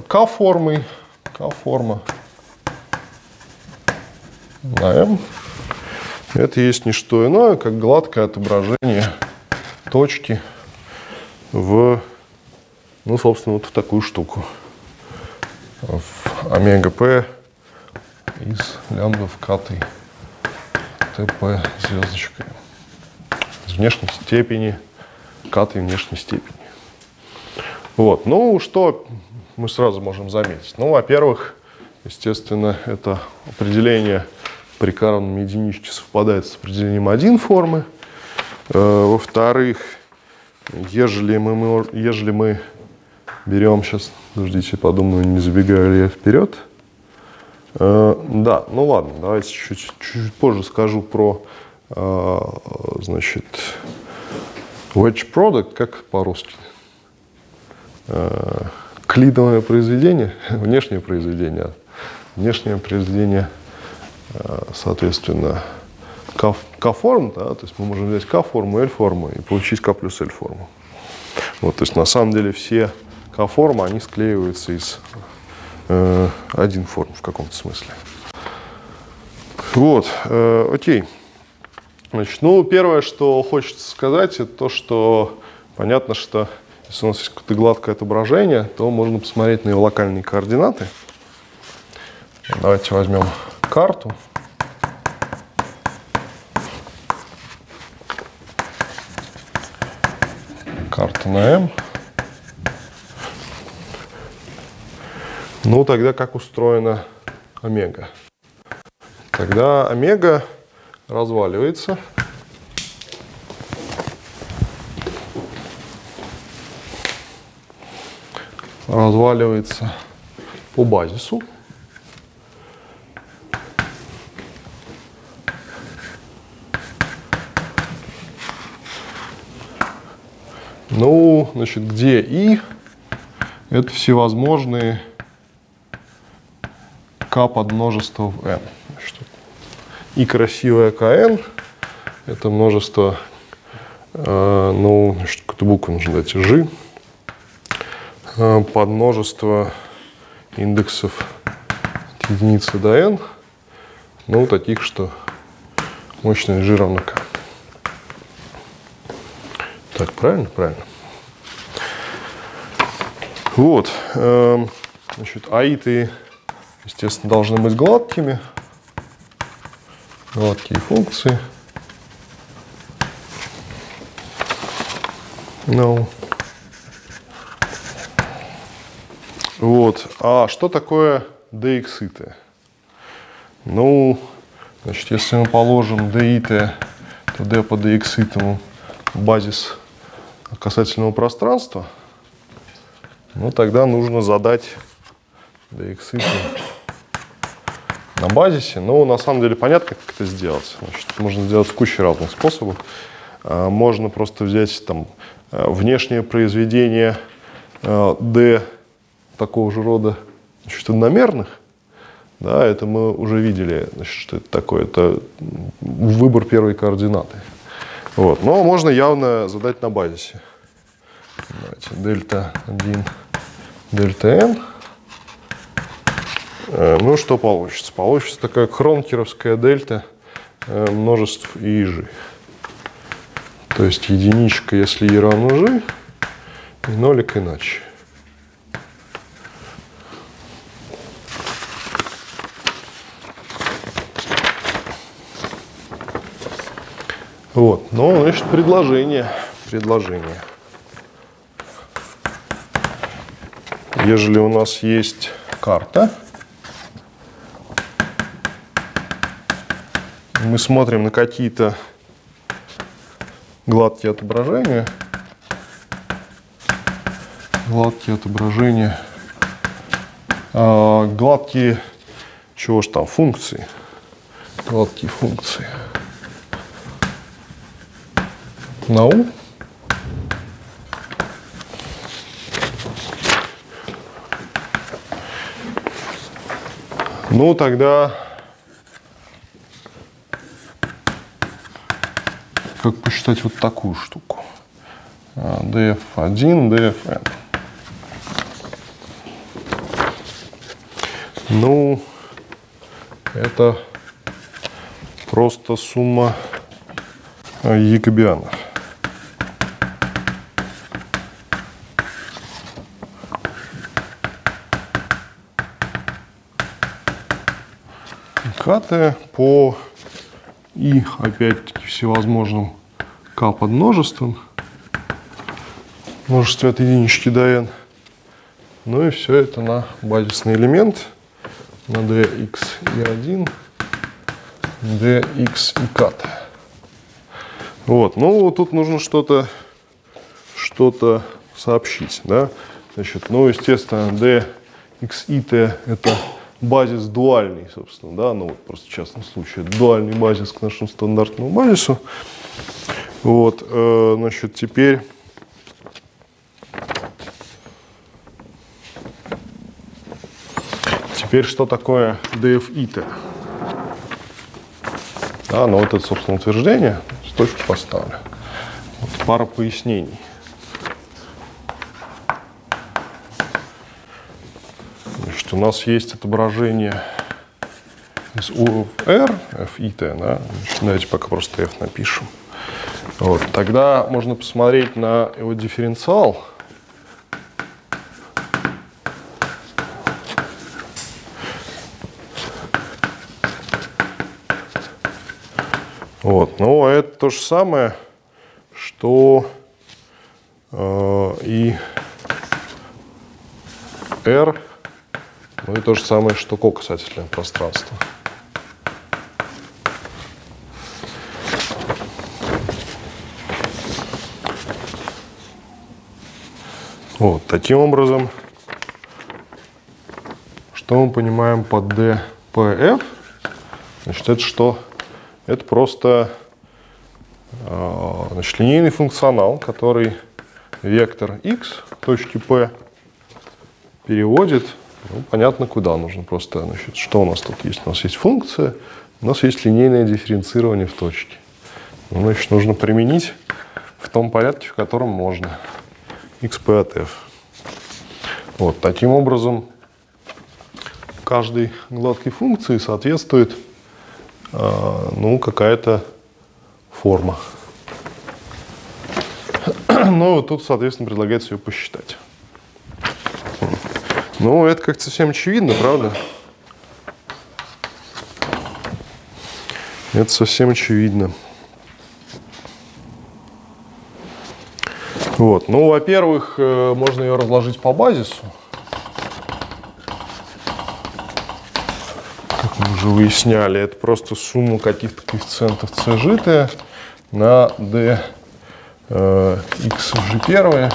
К-формой, К-форма на М. Это есть не что иное, как гладкое отображение точки в, ну, собственно, вот в такую штуку. В омега П из лямбда в катой ТП звездочкой. Из внешней степени, катой внешней степени. Вот. Ну, что мы сразу можем заметить? Ну, во-первых, естественно, это определение при карном единичке совпадает с определением один формы. Э, во-вторых, ежели мы, ежели мы берем, сейчас, подождите, подумаю, не забегаю ли я вперед. Э, да, ну ладно, давайте чуть, чуть позже скажу про, э, значит, wedge product, как по-русски. Клидовое произведение, <laughs> внешнее произведение, внешнее произведение, э, соответственно, К-форм, да, то есть мы можем взять К-форму, L-форму и получить К плюс L-форму. Вот, то есть на самом деле все К-формы, они склеиваются из э, один форм в каком-то смысле. Вот, э, окей. Значит, ну, первое, что хочется сказать, это то, что понятно, что если у нас есть какое-то гладкое отображение, то можно посмотреть на его локальные координаты. Давайте возьмем карту. Карта на M. Ну, тогда как устроена омега? Тогда омега разваливается разваливается по базису. Ну, значит, где и? Это всевозможные k подмножества в n. И красивое kn – это множество, э, ну, какую-то букву нужно дать, g – Э, под множество индексов от единицы до n, ну, таких, что мощность g равна k. Так, правильно? Правильно. Вот. Эм, значит, аиты, естественно, должны быть гладкими. Гладкие функции. No. Вот. А что такое dx Ну, значит, если мы положим dit, то d по dx базис касательного пространства, ну, тогда нужно задать dx на базисе. Но на самом деле понятно, как это сделать. Значит, можно сделать кучу разных способов. А, можно просто взять там внешнее произведение э, d такого же рода значит, одномерных, да, это мы уже видели, значит, что это такое. Это выбор первой координаты. Вот. Но можно явно задать на базисе. Давайте, дельта 1, дельта n. Э, ну, что получится? Получится такая хронкеровская дельта э, множеств и g. То есть единичка, если e равно g, и нолик иначе. Вот, ну, значит, предложение, предложение. Ежели у нас есть карта, мы смотрим на какие-то гладкие отображения, гладкие отображения, а, гладкие, чего ж там, функции, гладкие функции на У. Ну, тогда как посчитать вот такую штуку. df1, а, dfn. Ну, это просто сумма якобианов. Каты по и опять-таки всевозможным k под множеством, множестве от единички до n. Ну и все это на базисный элемент, на dx и 1, dx и кат. Вот, ну тут нужно что-то что-то сообщить, да. Значит, ну, естественно, dx и t это базис дуальный, собственно, да, ну вот просто в частном случае, дуальный базис к нашему стандартному базису. Вот, э, значит, теперь Теперь что такое DFIT? Да, ну вот это, собственно, утверждение. Точку поставлю. Вот пара пояснений. У нас есть отображение из U of R, F и T, да? давайте пока просто F напишем. Вот, тогда можно посмотреть на его дифференциал. Вот, ну это то же самое, что э, и R ну и то же самое, что касательно пространства. Вот, таким образом, что мы понимаем под DPF? Значит, это что? Это просто а, значит, линейный функционал, который вектор x точки P переводит ну, понятно, куда нужно. Просто, значит, что у нас тут есть? У нас есть функция, у нас есть линейное дифференцирование в точке. Ну, значит, нужно применить в том порядке, в котором можно. xp от f. Вот, таким образом, каждой гладкой функции соответствует э, ну, какая-то форма. <clears throat> Ну, вот тут, соответственно, предлагается ее посчитать. Ну, это как-то совсем очевидно, правда? Это совсем очевидно. Вот. Ну, во-первых, э, можно ее разложить по базису. Как мы уже выясняли, это просто сумма каких-то коэффициентов c на d э, x в g1,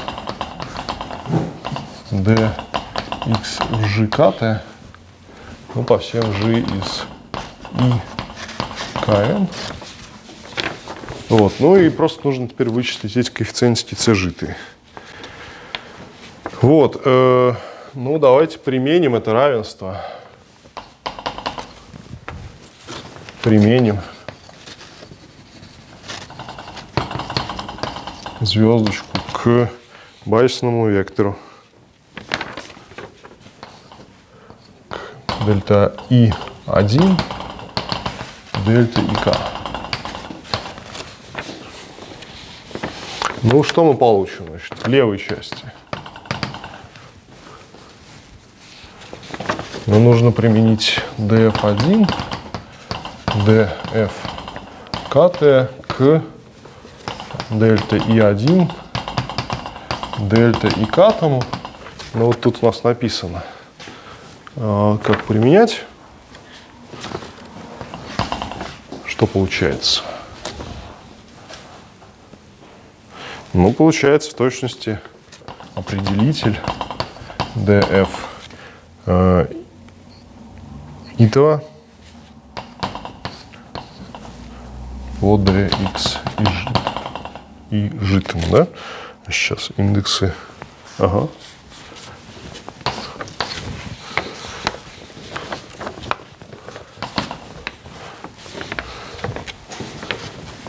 d x в g k, ну, по всем g из i kn. Вот, ну и просто нужно теперь вычислить эти коэффициентики c житые. Вот, э, ну давайте применим это равенство. Применим звездочку к базисному вектору. Дельта И1, дельта ИК. Ну, что мы получим, значит, в левой части? Но нужно применить df1, df kt к дельта и1, дельта и к атому. Ну вот тут у нас написано, как применять. Что получается? Ну, получается в точности определитель df э, итого по dx и, ж, и житым, да? Сейчас индексы. Ага.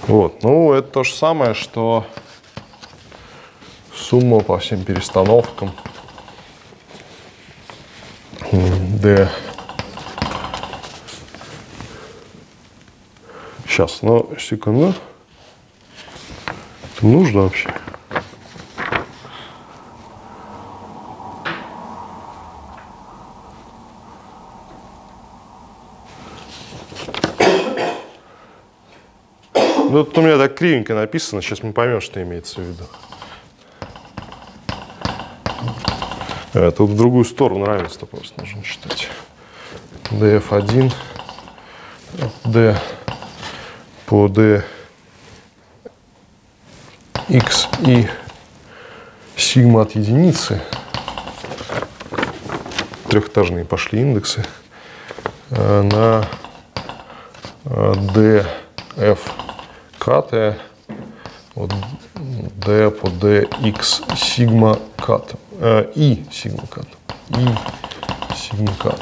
Вот, ну это то же самое, что сумма по всем перестановкам D. Сейчас, ну, секунду. Это нужно вообще? Ну, тут у меня так кривенько написано, сейчас мы поймем, что имеется в виду. А, тут в другую сторону равенства просто нужно читать. df1, d по d x и сигма от единицы. Трехэтажные пошли индексы а, на df кт от d по dx сигма кат и сигма кат и сигма кат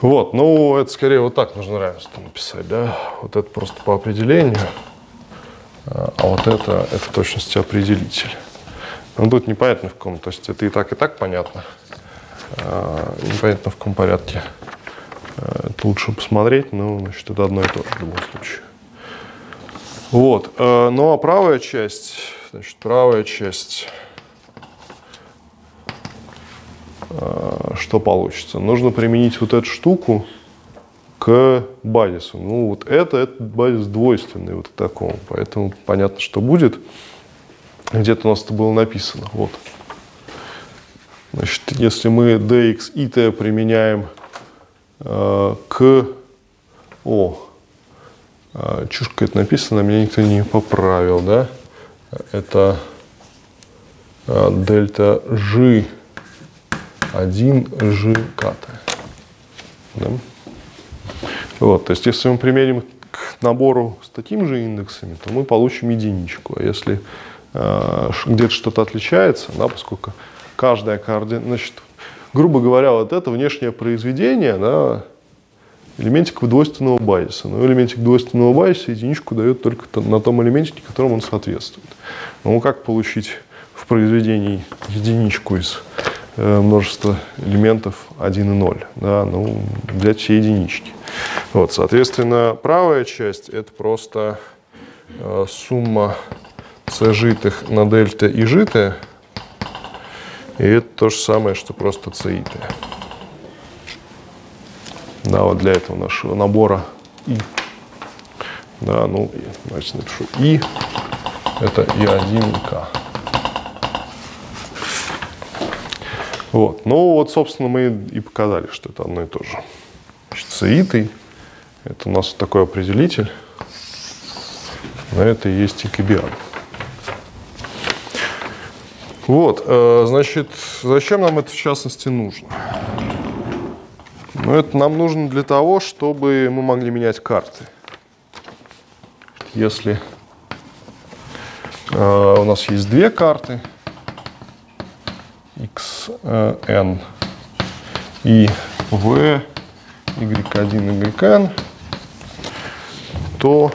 Вот, ну это скорее вот так нужно равенство написать, да, вот это просто по определению, а вот это, это точности определитель. Ну тут непонятно в каком, то есть это и так, и так понятно, а, непонятно в каком порядке. Это лучше посмотреть, но значит, это одно и то же в любом случае. Вот, а, ну а правая часть, значит, правая часть Э, что получится? Нужно применить вот эту штуку к базису. Ну, вот это, этот базис двойственный вот к такому. Поэтому понятно, что будет. Где-то у нас это было написано. Вот. Значит, если мы dx и t применяем э, к... О, э, чушка это написано, меня никто не поправил, да? Это э, дельта g 1 g ката. Да? Вот, то есть если мы примерим к набору с такими же индексами, то мы получим единичку. А если э, где-то что-то отличается, да, поскольку каждая координата, значит, грубо говоря, вот это внешнее произведение, да, элементик двойственного базиса. Но элементик двойственного базиса единичку дает только на том элементике, которому он соответствует. Ну, как получить в произведении единичку из Э, множество элементов 1 и 0. Да, ну, взять все единички. Вот, соответственно, правая часть это просто э, сумма c житых на дельта и житое. И это то же самое, что просто и t. Да, вот для этого нашего набора и. Да, ну, давайте напишу и. Это и1, и k. Вот. Ну вот, собственно, мы и показали, что это одно и то же. Значит, циитый – это у нас такой определитель, но это и есть икобиан. Вот, э, значит, зачем нам это в частности нужно? Ну, это нам нужно для того, чтобы мы могли менять карты. Если э, у нас есть две карты xn и v, y1, yn, то,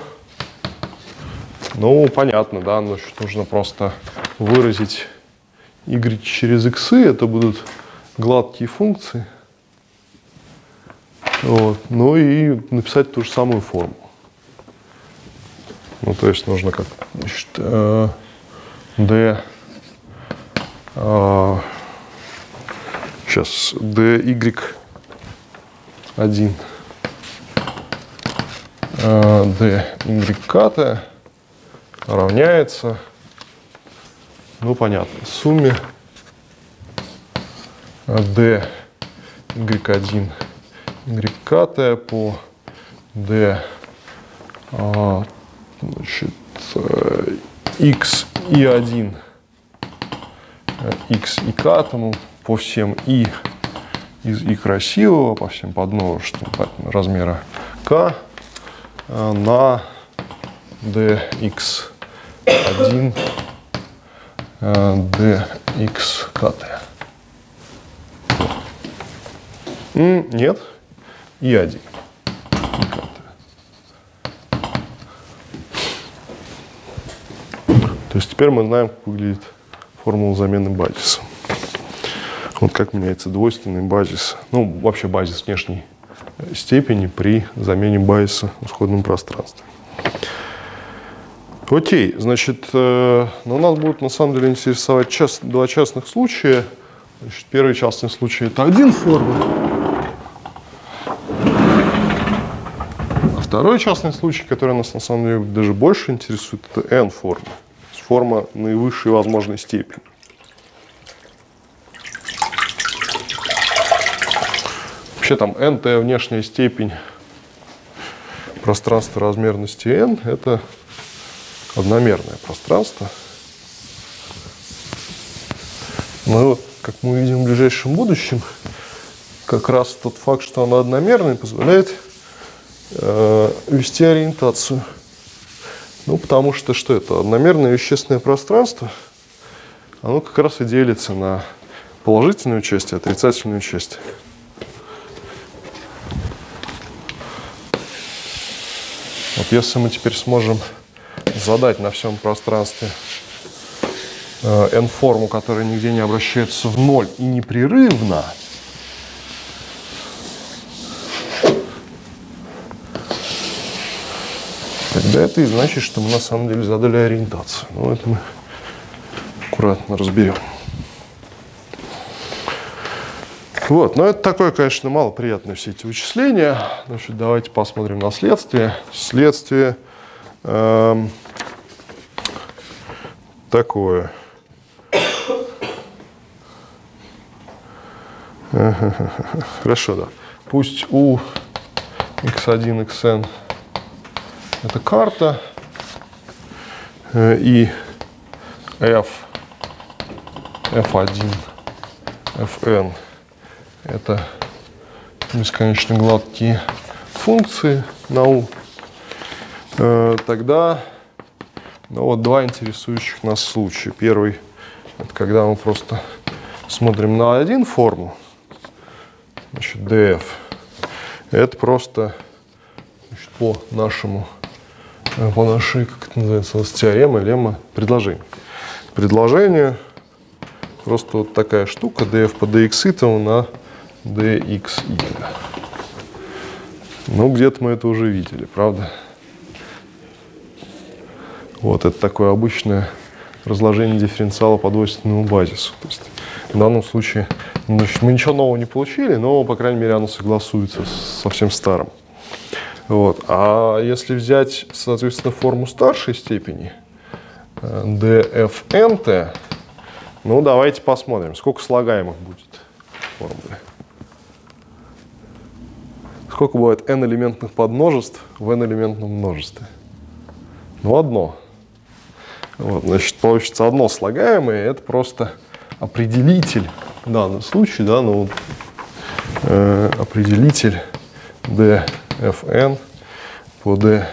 ну, понятно, да, значит, нужно просто выразить y через x, это будут гладкие функции. Вот. Ну и написать ту же самую форму. Ну, то есть нужно как значит, э, d э, сейчас dy1 э, dy равняется ну понятно, сумме d y1 y по d а, значит, x и 1 x и к по всем и из и красивого, по всем подмножествам размера k а, на dx1 dx kt. Нет, и 1. То есть теперь мы знаем, как выглядит формула замены базиса. Вот как меняется двойственный базис, ну вообще базис внешней степени при замене базиса в исходном пространстве. Окей, значит, э, ну, нас будут на самом деле интересовать част, два частных случая. Значит, первый частный случай это один форма. А второй частный случай, который нас на самом деле даже больше интересует, это n форма. Наивысшей возможной степени. Вообще там n внешняя степень пространства размерности n это одномерное пространство. Ну вот, как мы увидим в ближайшем будущем, как раз тот факт, что оно одномерное, позволяет э, вести ориентацию. Ну, потому что что это? Одномерное вещественное пространство, оно как раз и делится на положительную часть и отрицательную часть. Вот если мы теперь сможем задать на всем пространстве э, n-форму, которая нигде не обращается в ноль и непрерывно, тогда это и значит, что мы на самом деле задали ориентацию. Но ну, это мы аккуратно разберем. Вот, но это такое, конечно, малоприятное все эти вычисления. Значит, давайте посмотрим на следствие. Следствие эм, такое. Хорошо, да. Пусть у x1, xn это карта, э, и f, f1, fn это бесконечно гладкие функции на u, э, тогда ну вот два интересующих нас случая. Первый – это когда мы просто смотрим на один форму, значит, df. Это просто значит, по нашему, э, по нашей, как это называется, теорема, лемма, предложение. Предложение просто вот такая штука, df по dx на dx Ну, где-то мы это уже видели, правда? Вот, это такое обычное разложение дифференциала по двойственному базису. То есть в данном случае значит, мы ничего нового не получили, но, по крайней мере, оно согласуется со всем старым. Вот. А если взять, соответственно, форму старшей степени, э, dfnt, ну, давайте посмотрим, сколько слагаемых будет формулы. Сколько бывает n-элементных подмножеств в n-элементном множестве? Ну, одно. Вот, значит, получится одно слагаемое, это просто определитель в данном случае, да, ну, э, определитель dfn по dx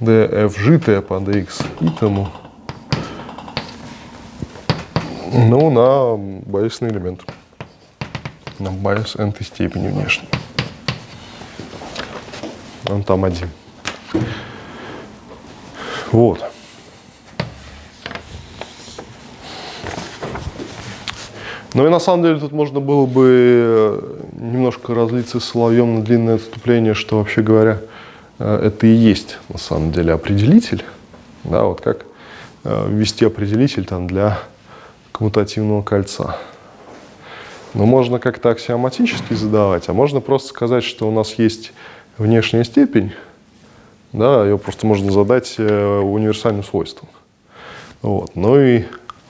dfgt по dx итому ну, на байесный элемент. На байес n степени внешней. Он там один. Вот. Ну и на самом деле тут можно было бы немножко разлиться соловьем на длинное отступление, что вообще говоря, э, это и есть на самом деле определитель. Да, вот как э, ввести определитель там для коммутативного кольца. Но можно как-то аксиоматически задавать, а можно просто сказать, что у нас есть внешняя степень, да, ее просто можно задать э, универсальным свойством. Вот. Ну и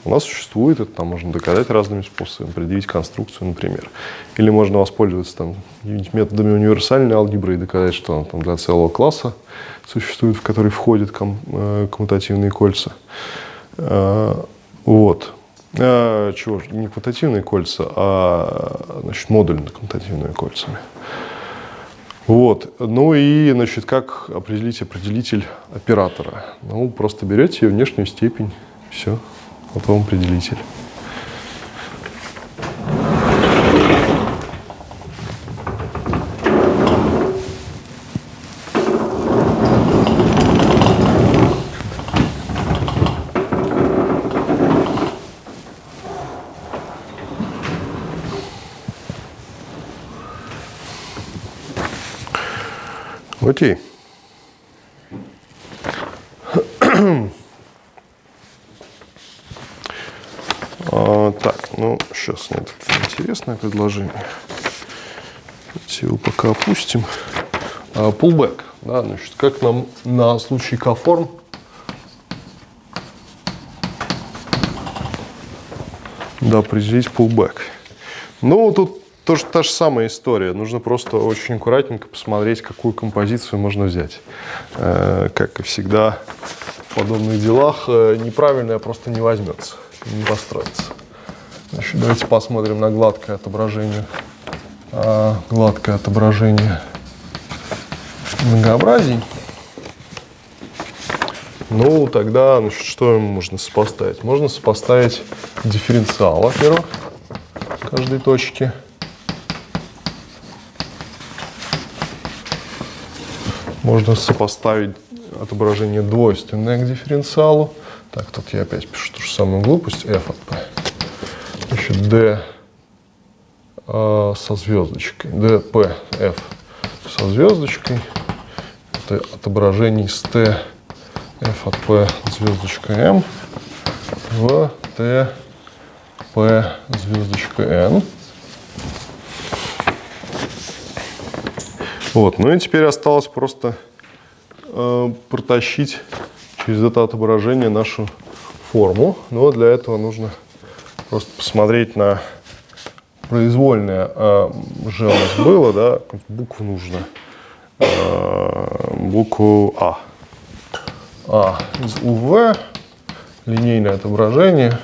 у нас существует, это там можно доказать разными способами, предъявить конструкцию, например. Или можно воспользоваться там, методами универсальной алгебры и доказать, что она там для целого класса существует, в который входят ком, э, коммутативные кольца. Э, вот. А, чего же, не коммутативные кольца, а значит, модульно коммутативными кольцами. Вот. Ну и, значит, как определить определитель оператора? Ну, просто берете ее внешнюю степень, все, вот вам определитель. Окей. а, так, ну, сейчас нет, интересное предложение. Давайте его пока опустим. А, pullback, да, значит, как нам на случай К-форм да, определить pullback. Ну, тут тоже та же самая история. Нужно просто очень аккуратненько посмотреть, какую композицию можно взять. Э, как и всегда в подобных делах, э, неправильная просто не возьмется, не построится. Значит, давайте посмотрим на гладкое отображение. А, гладкое отображение многообразий. Ну, тогда значит, что можно сопоставить? Можно сопоставить дифференциал, во-первых, каждой точки – Можно сопоставить отображение двойственное к дифференциалу. Так, тут я опять пишу ту же самую глупость, f от p. Значит, d э, со звездочкой, dp f со звездочкой. Это отображение с t f от p звездочка m в t p звездочка n. Вот. Ну и теперь осталось просто э, протащить через это отображение нашу форму. Но для этого нужно просто посмотреть на произвольное э, же у нас было, да, букву нужно, э, букву А. А из УВ, линейное отображение.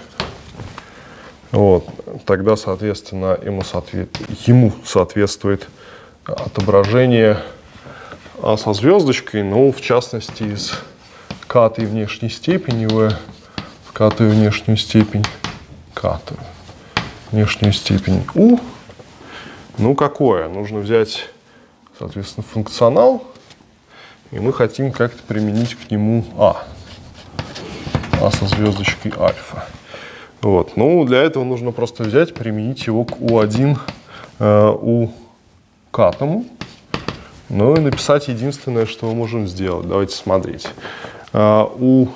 Вот. Тогда, соответственно, ему, соответ... ему соответствует отображение А со звездочкой, ну, в частности, из катой внешней степени В в катую внешнюю степень катую внешнюю степень У. Ну, какое? Нужно взять, соответственно, функционал, и мы хотим как-то применить к нему А. А со звездочкой альфа. Вот. Ну, для этого нужно просто взять, применить его к U1, э, У к атому. Ну и написать единственное, что мы можем сделать. Давайте смотреть. А, у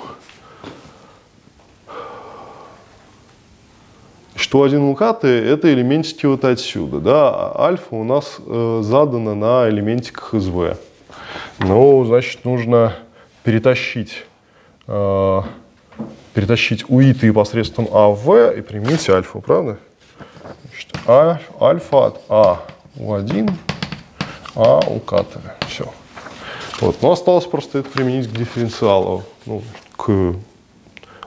что один лукаты это элементики вот отсюда. Да? Альфа у нас э, задана на элементиках из V. Ну, значит, нужно перетащить, э, перетащить уиты посредством А в В и применить альфа, правда? Значит, а, альфа от А у1, а укатываем. Все. Вот. Но осталось просто это применить к дифференциалу, ну, к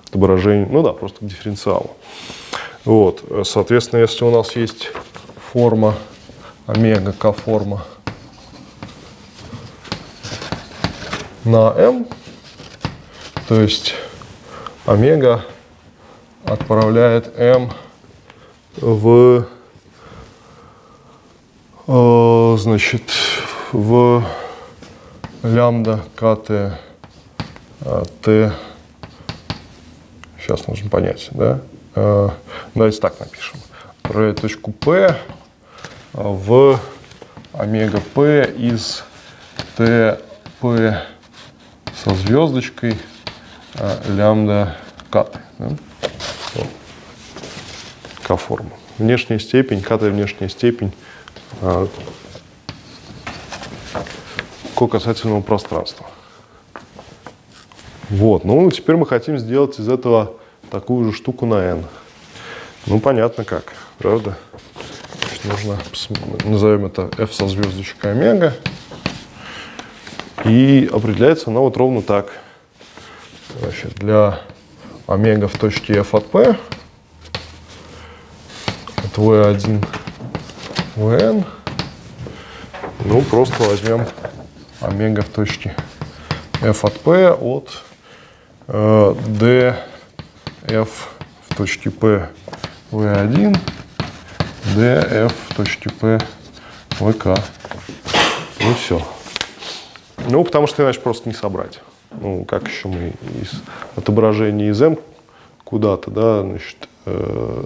отображению, ну да, просто к дифференциалу. Вот. Соответственно, если у нас есть форма омега к форма на m, То есть омега отправляет m в, значит, в лямбда кт а, т. Сейчас нужно понять, да? Э, давайте так напишем. Про точку P в омега P из ТП со звездочкой а, лямбда кат. Да? К-форма. Внешняя степень, кат внешняя степень а, касательного пространства. Вот, ну теперь мы хотим сделать из этого такую же штуку на n. Ну понятно как, правда? нужно, назовем это f со звездочкой омега. И определяется она вот ровно так. Значит, для омега в точке f от p от v1 vn ну просто возьмем омега в точке f от p от э, df в точке p v1 df в точке p vk. Ну все. Ну, потому что иначе просто не собрать. Ну, как еще мы из отображения из m куда-то, да, значит, э,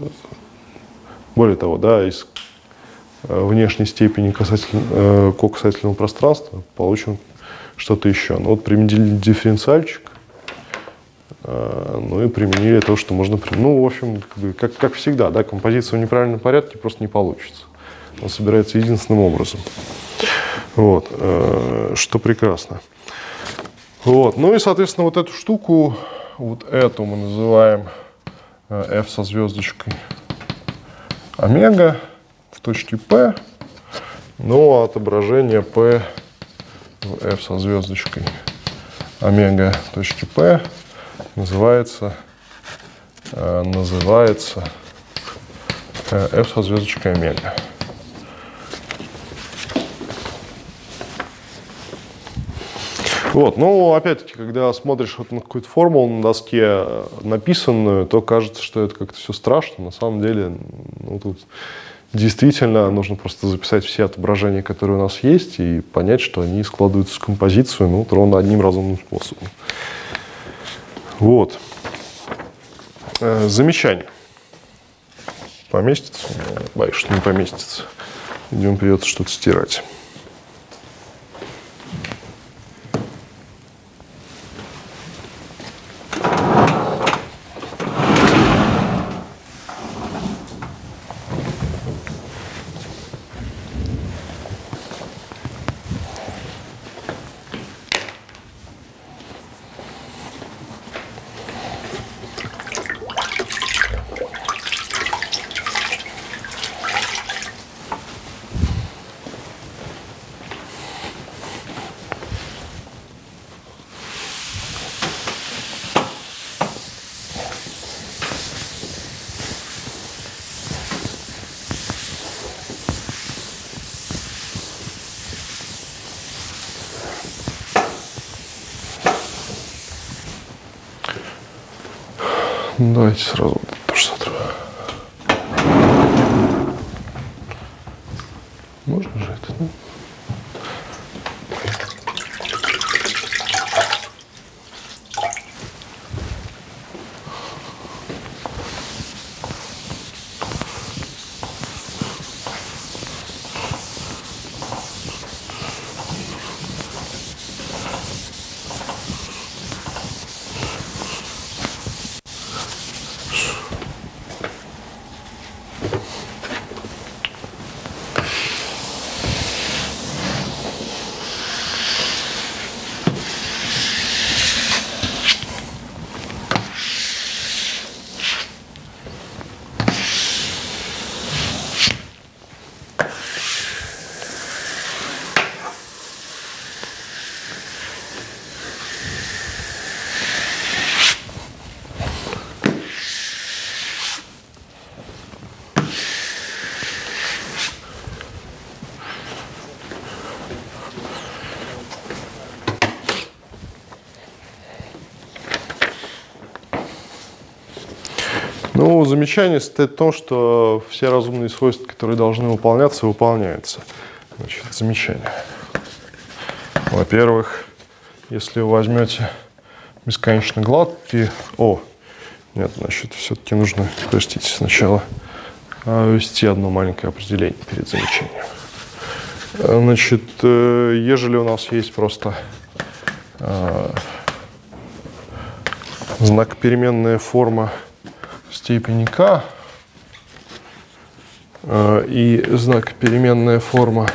более того, да, из внешней степени касательно, э, касательного пространства получим что-то еще. Ну, вот применили дифференциальчик, э, ну и применили то, что можно... Ну, в общем, как, как всегда, да, композиция в неправильном порядке просто не получится. Он собирается единственным образом. Вот, э, что прекрасно. Вот, ну и, соответственно, вот эту штуку, вот эту мы называем э, f со звездочкой омега в точке P, но отображение P в f со звездочкой омега в точке P называется, э, называется f со звездочкой омега. Вот, ну, опять-таки, когда смотришь вот на какую-то формулу на доске э, написанную, то кажется, что это как-то все страшно. На самом деле, ну, тут действительно нужно просто записать все отображения, которые у нас есть, и понять, что они складываются в композицию, ну, ровно одним разумным способом. Вот. Э, замечание. Поместится? Боюсь, что не поместится. Идем, придется что-то стирать. Давайте сразу Ну, замечание состоит в том, что все разумные свойства, которые должны выполняться, выполняются. Значит, замечание. Во-первых, если вы возьмете бесконечно гладкие... О, нет, значит, все-таки нужно, простите, сначала а, ввести одно маленькое определение перед замечанием. Значит, э, ежели у нас есть просто э, знак переменная форма степени k э, и знак переменная форма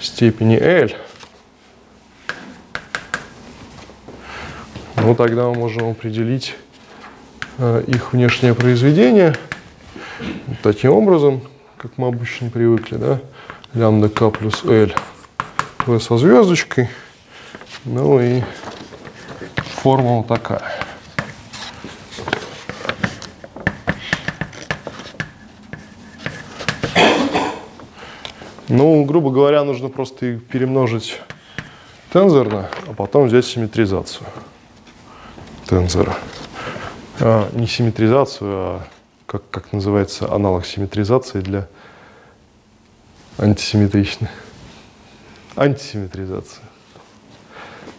степени L, ну тогда мы можем определить э, их внешнее произведение таким образом, как мы обычно привыкли, да, лямбда k плюс L v со звездочкой, ну и формула такая. Ну, грубо говоря, нужно просто перемножить тензорно, а потом взять симметризацию тензора. А, не симметризацию, а как, как называется аналог симметризации для антисимметричной. Антисимметризация.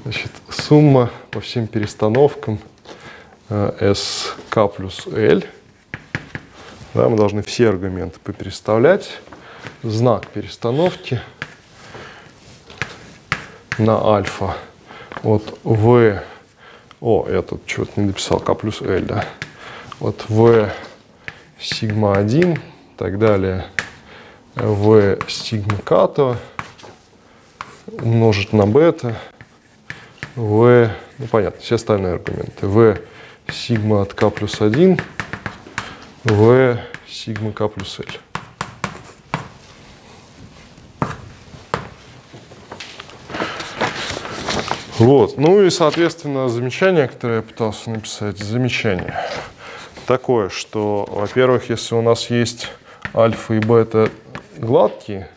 Значит, сумма по всем перестановкам э, SK плюс L. Да, мы должны все аргументы попереставлять знак перестановки на альфа от v, о, я тут чего-то не дописал, k плюс L, да, от v сигма 1 и так далее, v сигма ката умножить на бета, v, ну понятно, все остальные аргументы, v сигма от k плюс 1, v сигма k плюс L. Вот. Ну и, соответственно, замечание, которое я пытался написать, замечание такое, что, во-первых, если у нас есть альфа и бета гладкие,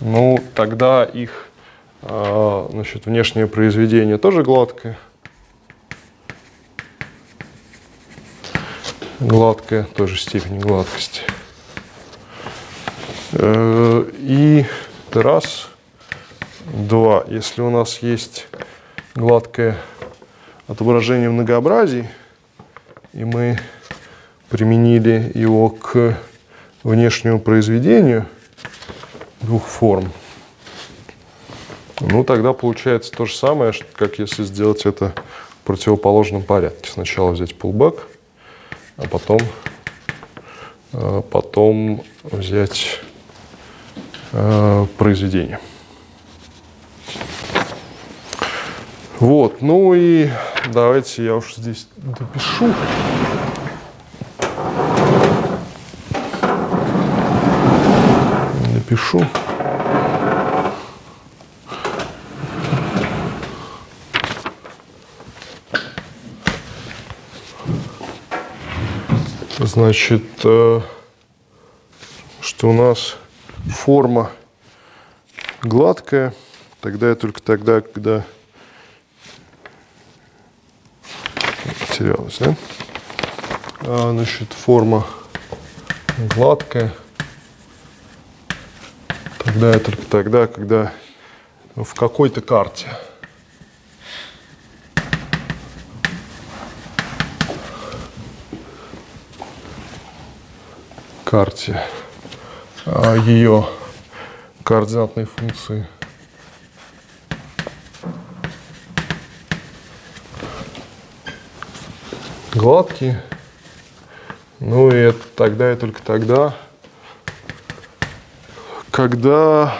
ну, тогда их а, значит, внешнее произведение тоже гладкое. Гладкое, той же степени гладкости. Э, и раз. Два. Если у нас есть гладкое отображение многообразий, и мы применили его к внешнему произведению двух форм, ну тогда получается то же самое, как если сделать это в противоположном порядке. Сначала взять pullback, а потом, а потом взять э, произведение. Вот, ну и давайте я уж здесь допишу. Напишу. Значит, э, что у нас форма гладкая, тогда и только тогда, когда потерялась, да? А, значит, форма гладкая. Тогда и только тогда, когда в какой-то карте карте а, ее координатной функции гладкие. Ну и это тогда и только тогда, когда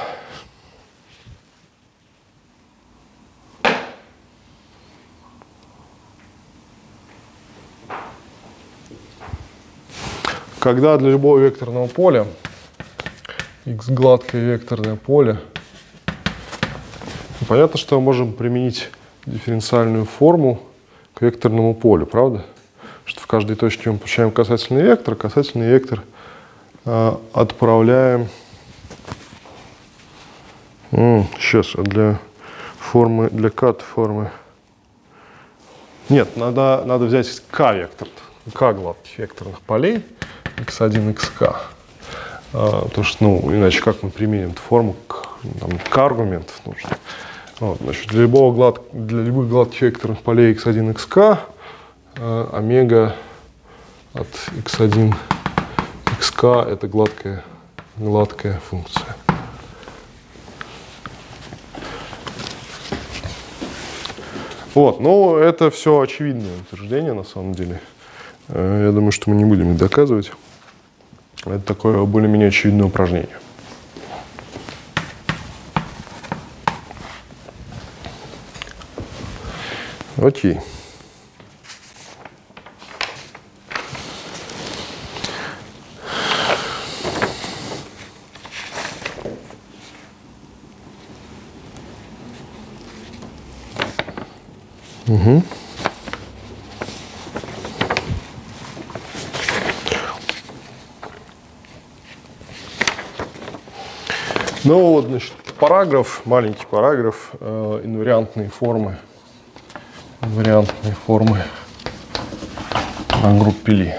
когда для любого векторного поля x гладкое векторное поле, понятно, что мы можем применить дифференциальную форму к векторному полю, правда? В каждой точке мы получаем касательный вектор, касательный вектор э, отправляем сейчас а для формы, для кат формы Нет, надо, надо взять k-вектор, k гладких векторных полей, x1, xk. А, потому что, ну, иначе как мы применим эту форму к, там, к аргументов нужно. Вот, значит, для, любого глад, для любых гладких векторных полей x1, xk омега от x1, xk это гладкая, гладкая функция. Вот, ну это все очевидное утверждение на самом деле. Э, я думаю, что мы не будем их доказывать. Это такое более-менее очевидное упражнение. Окей. Угу. Ну вот, значит, параграф, маленький параграф, э, инвариантные формы, инвариантные формы на группе Ли.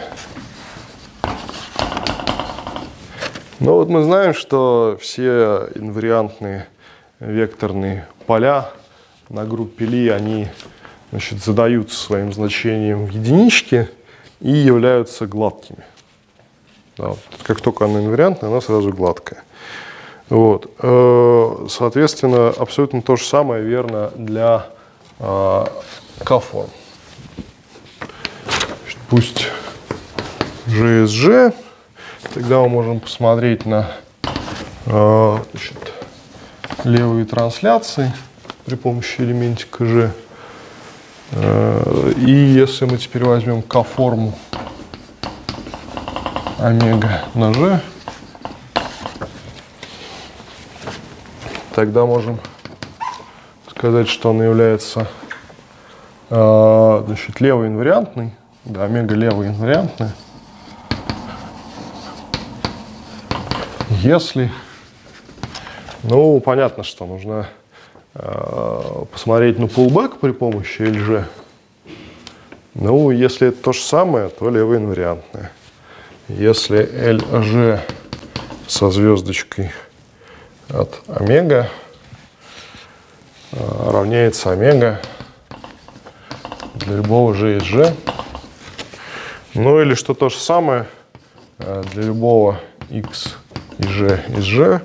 Ну вот мы знаем, что все инвариантные векторные поля на группе Ли, они значит, задаются своим значением в единичке и являются гладкими. Да, вот, как только она инвариантная, она сразу гладкая. Вот. Э, соответственно, абсолютно то же самое верно для э, К-форм. Пусть GSG, тогда мы можем посмотреть на э, значит, левые трансляции при помощи элементика G. И если мы теперь возьмем К-форму омега на тогда можем сказать, что он является э, значит, левой инвариантной, да, омега левой инвариантная, если, ну, понятно, что нужно э, посмотреть на pullback при помощи LG, ну, если это то же самое, то левая инвариантная. Если LG со звездочкой от омега э, равняется омега для любого g из g. Ну или что то же самое э, для любого x и g из g. L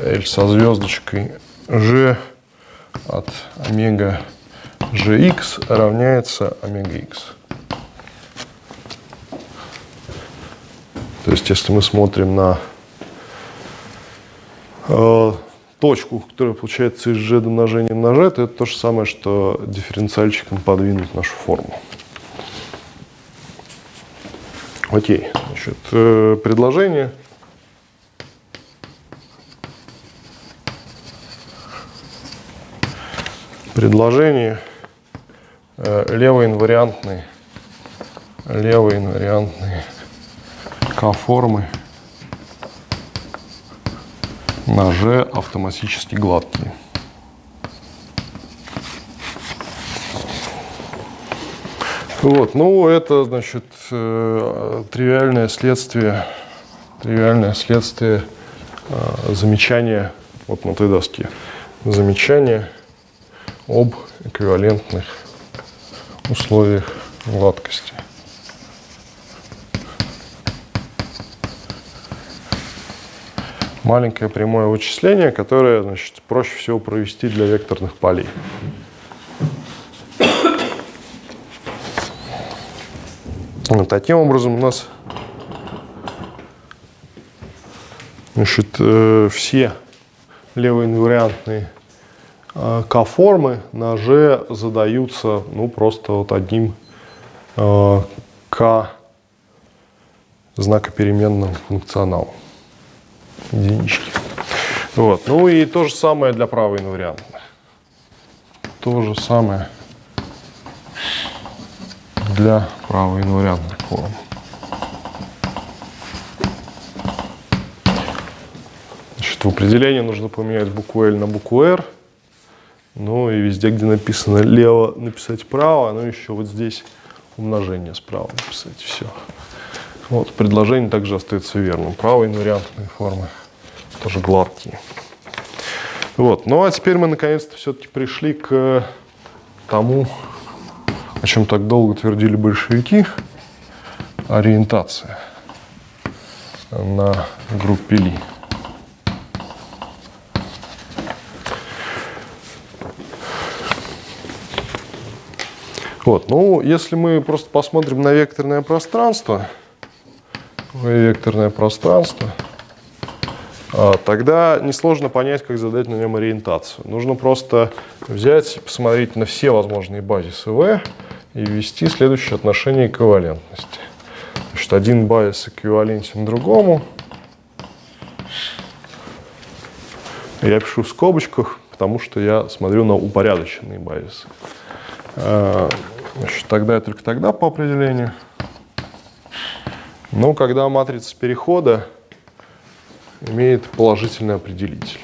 э, со звездочкой g от омега gx равняется омега x. То есть если мы смотрим на Э, точку, которая получается из g домножения на g, это то же самое, что дифференциальчиком подвинуть нашу форму. Окей, значит, э, предложение. Предложение э, левоинвариантные, левоинвариантные К-формы – ножи автоматически гладкие. Вот, ну это значит э, тривиальное следствие, тривиальное следствие э, замечания вот на этой доске, замечания об эквивалентных условиях гладкости. маленькое прямое вычисление, которое значит, проще всего провести для векторных полей. Вот, таким образом у нас значит, э, все левоинвариантные К-формы на G задаются ну, просто вот одним э, К знакопеременным функционалом единички. Вот. Ну и то же самое для правой инвариантной. То же самое для правой инвариантной формы. Значит, в определении нужно поменять букву L на букву R. Ну и везде, где написано лево, написать право, ну еще вот здесь умножение справа написать. Все. Вот, предложение также остается верным. Правые инвариантные формы тоже гладкие. Вот. Ну а теперь мы наконец-то все-таки пришли к тому, о чем так долго твердили большевики, ориентация на группе Ли. Вот, ну, если мы просто посмотрим на векторное пространство, векторное пространство, а, тогда несложно понять, как задать на нем ориентацию. Нужно просто взять посмотреть на все возможные базисы V и ввести следующее отношение эквивалентности. Значит, один базис эквивалентен другому. Я пишу в скобочках, потому что я смотрю на упорядоченные базисы. А, значит, тогда и только тогда по определению. Но когда матрица перехода имеет положительный определитель.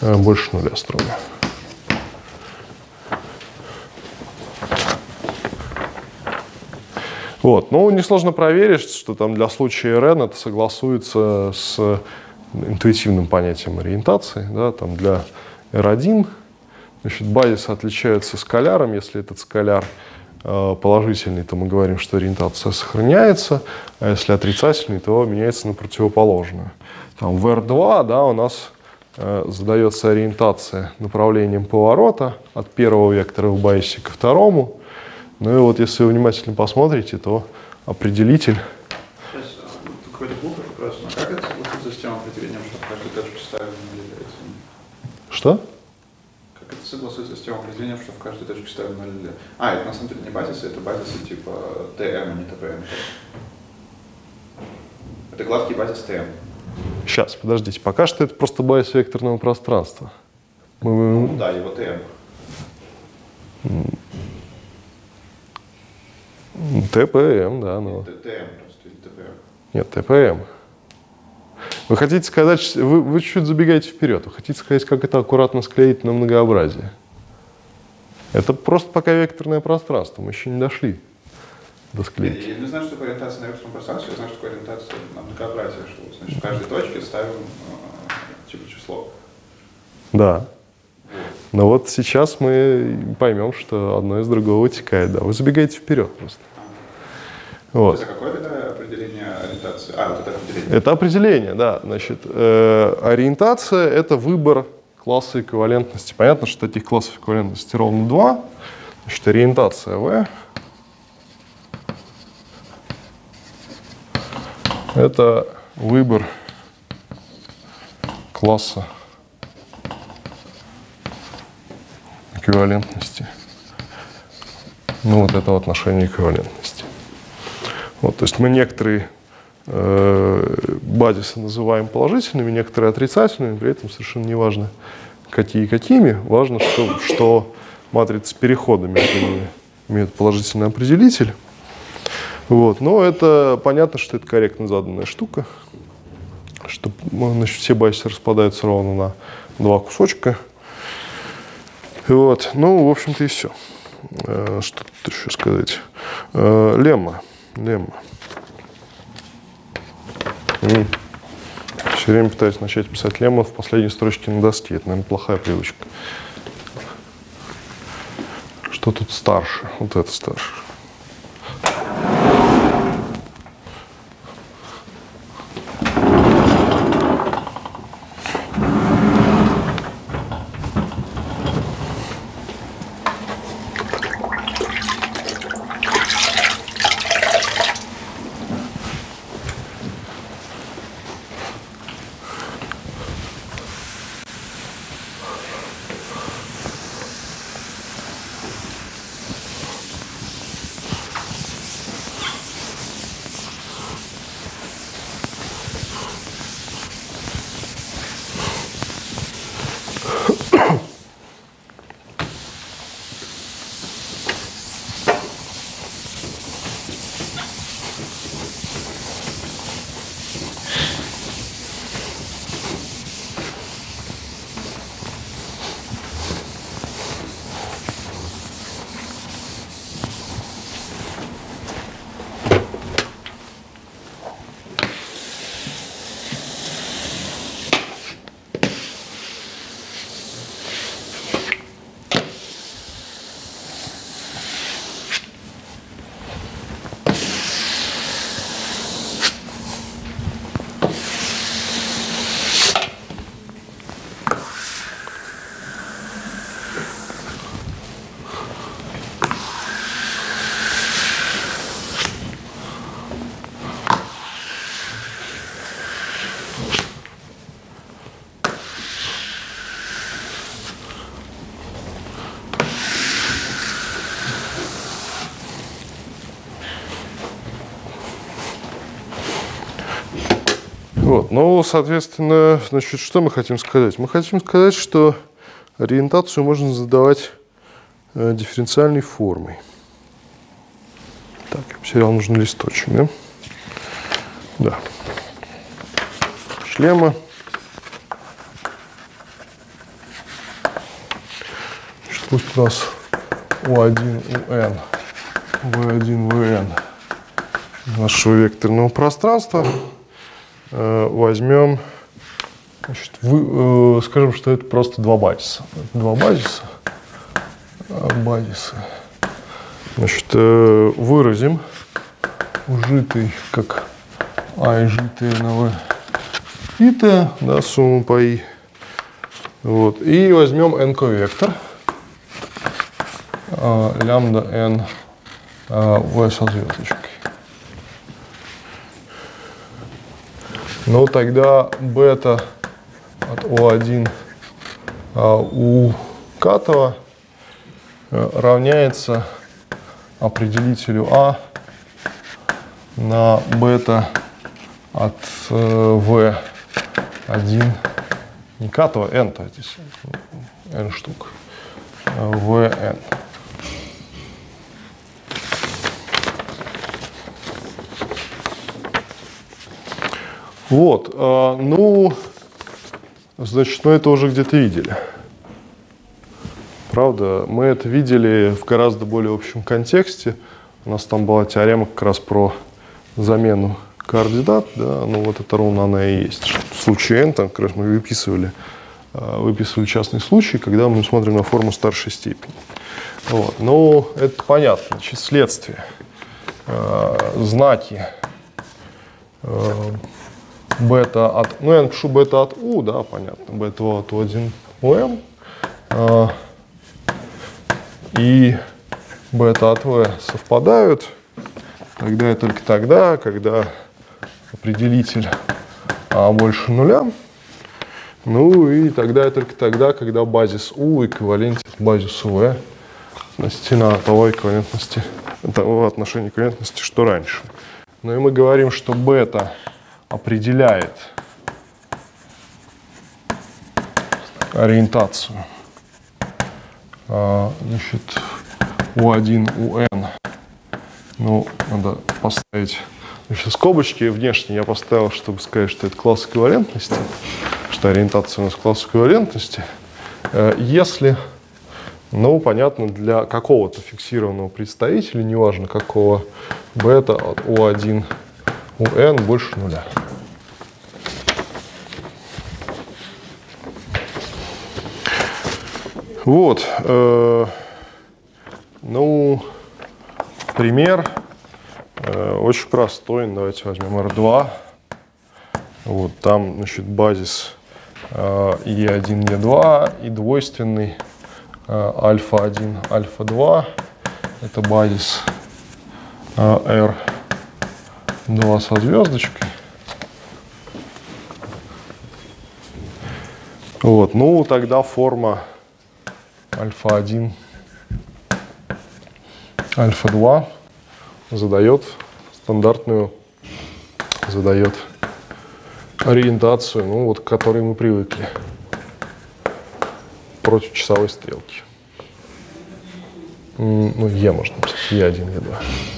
А, больше нуля строго. Вот. Ну, несложно проверить, что там для случая RN это согласуется с интуитивным понятием ориентации. Да, там для R1 значит, базис отличается скаляром. Если этот скаляр э, положительный, то мы говорим, что ориентация сохраняется, а если отрицательный, то меняется на противоположную. Там в R2 да, у нас э, задается ориентация направлением поворота от первого вектора в базисе ко второму, ну и вот если вы внимательно посмотрите, то определитель... Сейчас ну, какой-то глупый вопрос, но как это согласуется с тем определением, что в каждой точке ставим является? Что? Как это согласуется с тем определением, что в каждой точке ставим 0 или... А, это на самом деле не базисы, это базисы типа ТМ, а не ТПМ. Это гладкий базис ТМ. Сейчас, подождите. Пока что это просто базис векторного пространства. Мы... Ну да, его ТМ. ТПМ, да. Но... ТТМ просто, или ТПМ? Нет, ТПМ. Вы хотите сказать, вы, вы чуть-чуть забегаете вперед, вы хотите сказать, как это аккуратно склеить на многообразие. Это просто пока векторное пространство, мы еще не дошли до склейки. Я, я не знаю, что такое ориентация на векторном пространстве, я знаю, что такое ориентация на многообразие, что значит, в каждой точке ставим э, типа число. Да. Но вот сейчас мы поймем, что одно из другого вытекает. Да, вы забегаете вперед просто. Вот. Это какое тогда определение ориентации? А, вот это определение. Это определение, да. Значит, э, ориентация — это выбор класса эквивалентности. Понятно, что таких классов эквивалентности ровно два. Значит, ориентация V — это выбор класса эквивалентности. Ну, вот это отношение эквивалентности. Вот, то есть мы некоторые э, базисы называем положительными, некоторые отрицательными, при этом совершенно не важно, какие какими. Важно, что, что матрица перехода между ними имеет положительный определитель. Вот. Но это понятно, что это корректно заданная штука, что значит, все базисы распадаются ровно на два кусочка – вот. Ну, в общем-то, и все. Э, что тут еще сказать? Э, лемма. Лемма. Все время пытаюсь начать писать лемма в последней строчке на доске. Это, наверное, плохая привычка. Что тут старше? Вот это старше. Соответственно, значит, что мы хотим сказать? Мы хотим сказать, что ориентацию можно задавать э, дифференциальной формой. Так, я потерял нужный листочек, да? Да. Шлема. Значит, пусть у нас U1, UN, V1, VN нашего векторного пространства. Э, возьмем, значит, вы, э, скажем, что это просто два базиса. Два базиса. Базисы. Значит, э, выразим ужитый как А и житые на В и Т, да, сумму по И. Вот. И возьмем n-ко-вектор. А, лямбда n а, v со звездочкой. Ну, тогда бета от O1 а, у катова э, равняется определителю А на бета от э, V1, не катова, n, то здесь n штук, Vn. Вот, э, ну, значит, мы это уже где-то видели. Правда, мы это видели в гораздо более общем контексте. У нас там была теорема как раз про замену координат, да, ну вот это ровно она и есть. В случае n, там как раз мы выписывали, э, выписывали частный случай, когда мы смотрим на форму старшей степени. Вот. Ну, это понятно, значит, следствие, э, знаки, бета от, ну я напишу бета от u, да, понятно, бета от u1 um, а, и бета от v совпадают, тогда и только тогда, когда определитель а больше нуля, ну и тогда и только тогда, когда базис u эквивалентен базису v относительно того эквивалентности, того отношения эквивалентности, что раньше. Ну и мы говорим, что бета определяет ориентацию. А, значит, U1, UN. Ну, надо поставить значит, скобочки внешние. Я поставил, чтобы сказать, что это класс эквивалентности, что ориентация у нас класс эквивалентности. Э, если, ну, понятно, для какого-то фиксированного представителя, неважно какого, бета от U1 у n больше нуля. Вот. Э, ну, пример э, очень простой. Давайте возьмем R2. Вот там, значит, базис э, E1, E2 и двойственный э, альфа-1, альфа-2. Это базис э, R 2 со звездочкой. Вот, ну тогда форма альфа-1, альфа-2 задает стандартную, задает ориентацию, ну вот к которой мы привыкли против часовой стрелки. Ну, Е можно написать, Е1, Е2.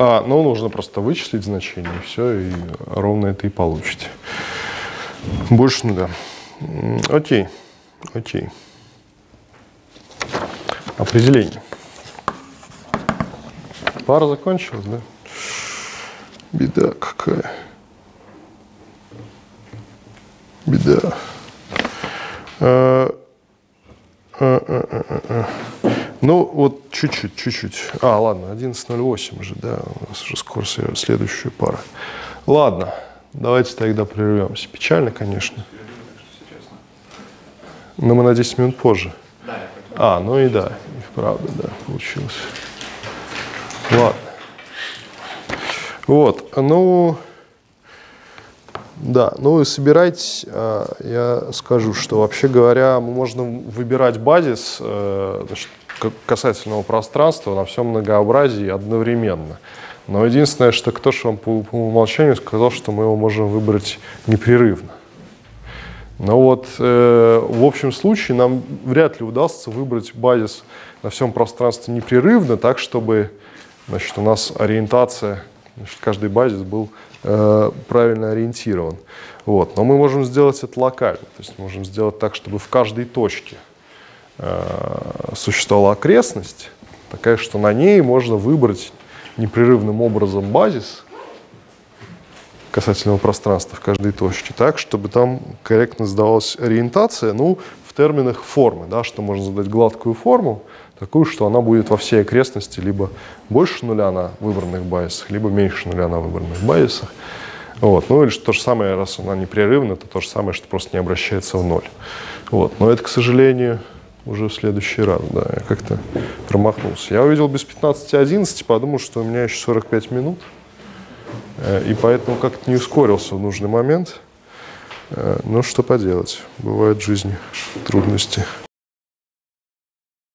А, ну, нужно просто вычислить значение, и все, и ровно это и получите. Больше нуля. Окей, окей. Определение. Пара закончилась, да? Беда какая. Беда. А, а, а, а, а. Ну, вот чуть-чуть, чуть-чуть. А, ладно, 11.08 уже, да, у нас уже скоро следующая пара. Ладно, давайте тогда прервемся. Печально, конечно. Но мы на 10 минут позже. А, ну и да, и вправду, да, получилось. Ладно. Вот, ну, Да, ну и собирать, э, я скажу, что вообще говоря, можно выбирать базис э, значит, касательного пространства на всем многообразии одновременно. Но единственное, что кто же вам по, по умолчанию сказал, что мы его можем выбрать непрерывно. Но вот э, в общем случае нам вряд ли удастся выбрать базис на всем пространстве непрерывно, так чтобы значит, у нас ориентация, значит, каждый базис был э, правильно ориентирован. Вот. Но мы можем сделать это локально, то есть можем сделать так, чтобы в каждой точке существовала окрестность, такая, что на ней можно выбрать непрерывным образом базис касательного пространства в каждой точке, так, чтобы там корректно сдавалась ориентация, ну, в терминах формы, да, что можно задать гладкую форму, такую, что она будет во всей окрестности либо больше нуля на выбранных базисах, либо меньше нуля на выбранных базисах. Вот. Ну или то же самое, раз она непрерывна, это то же самое, что просто не обращается в ноль. Вот. Но это, к сожалению, уже в следующий раз, да, я как-то промахнулся. Я увидел без 15.11, подумал, что у меня еще 45 минут, э, и поэтому как-то не ускорился в нужный момент. Э, ну, что поделать, бывают в жизни трудности.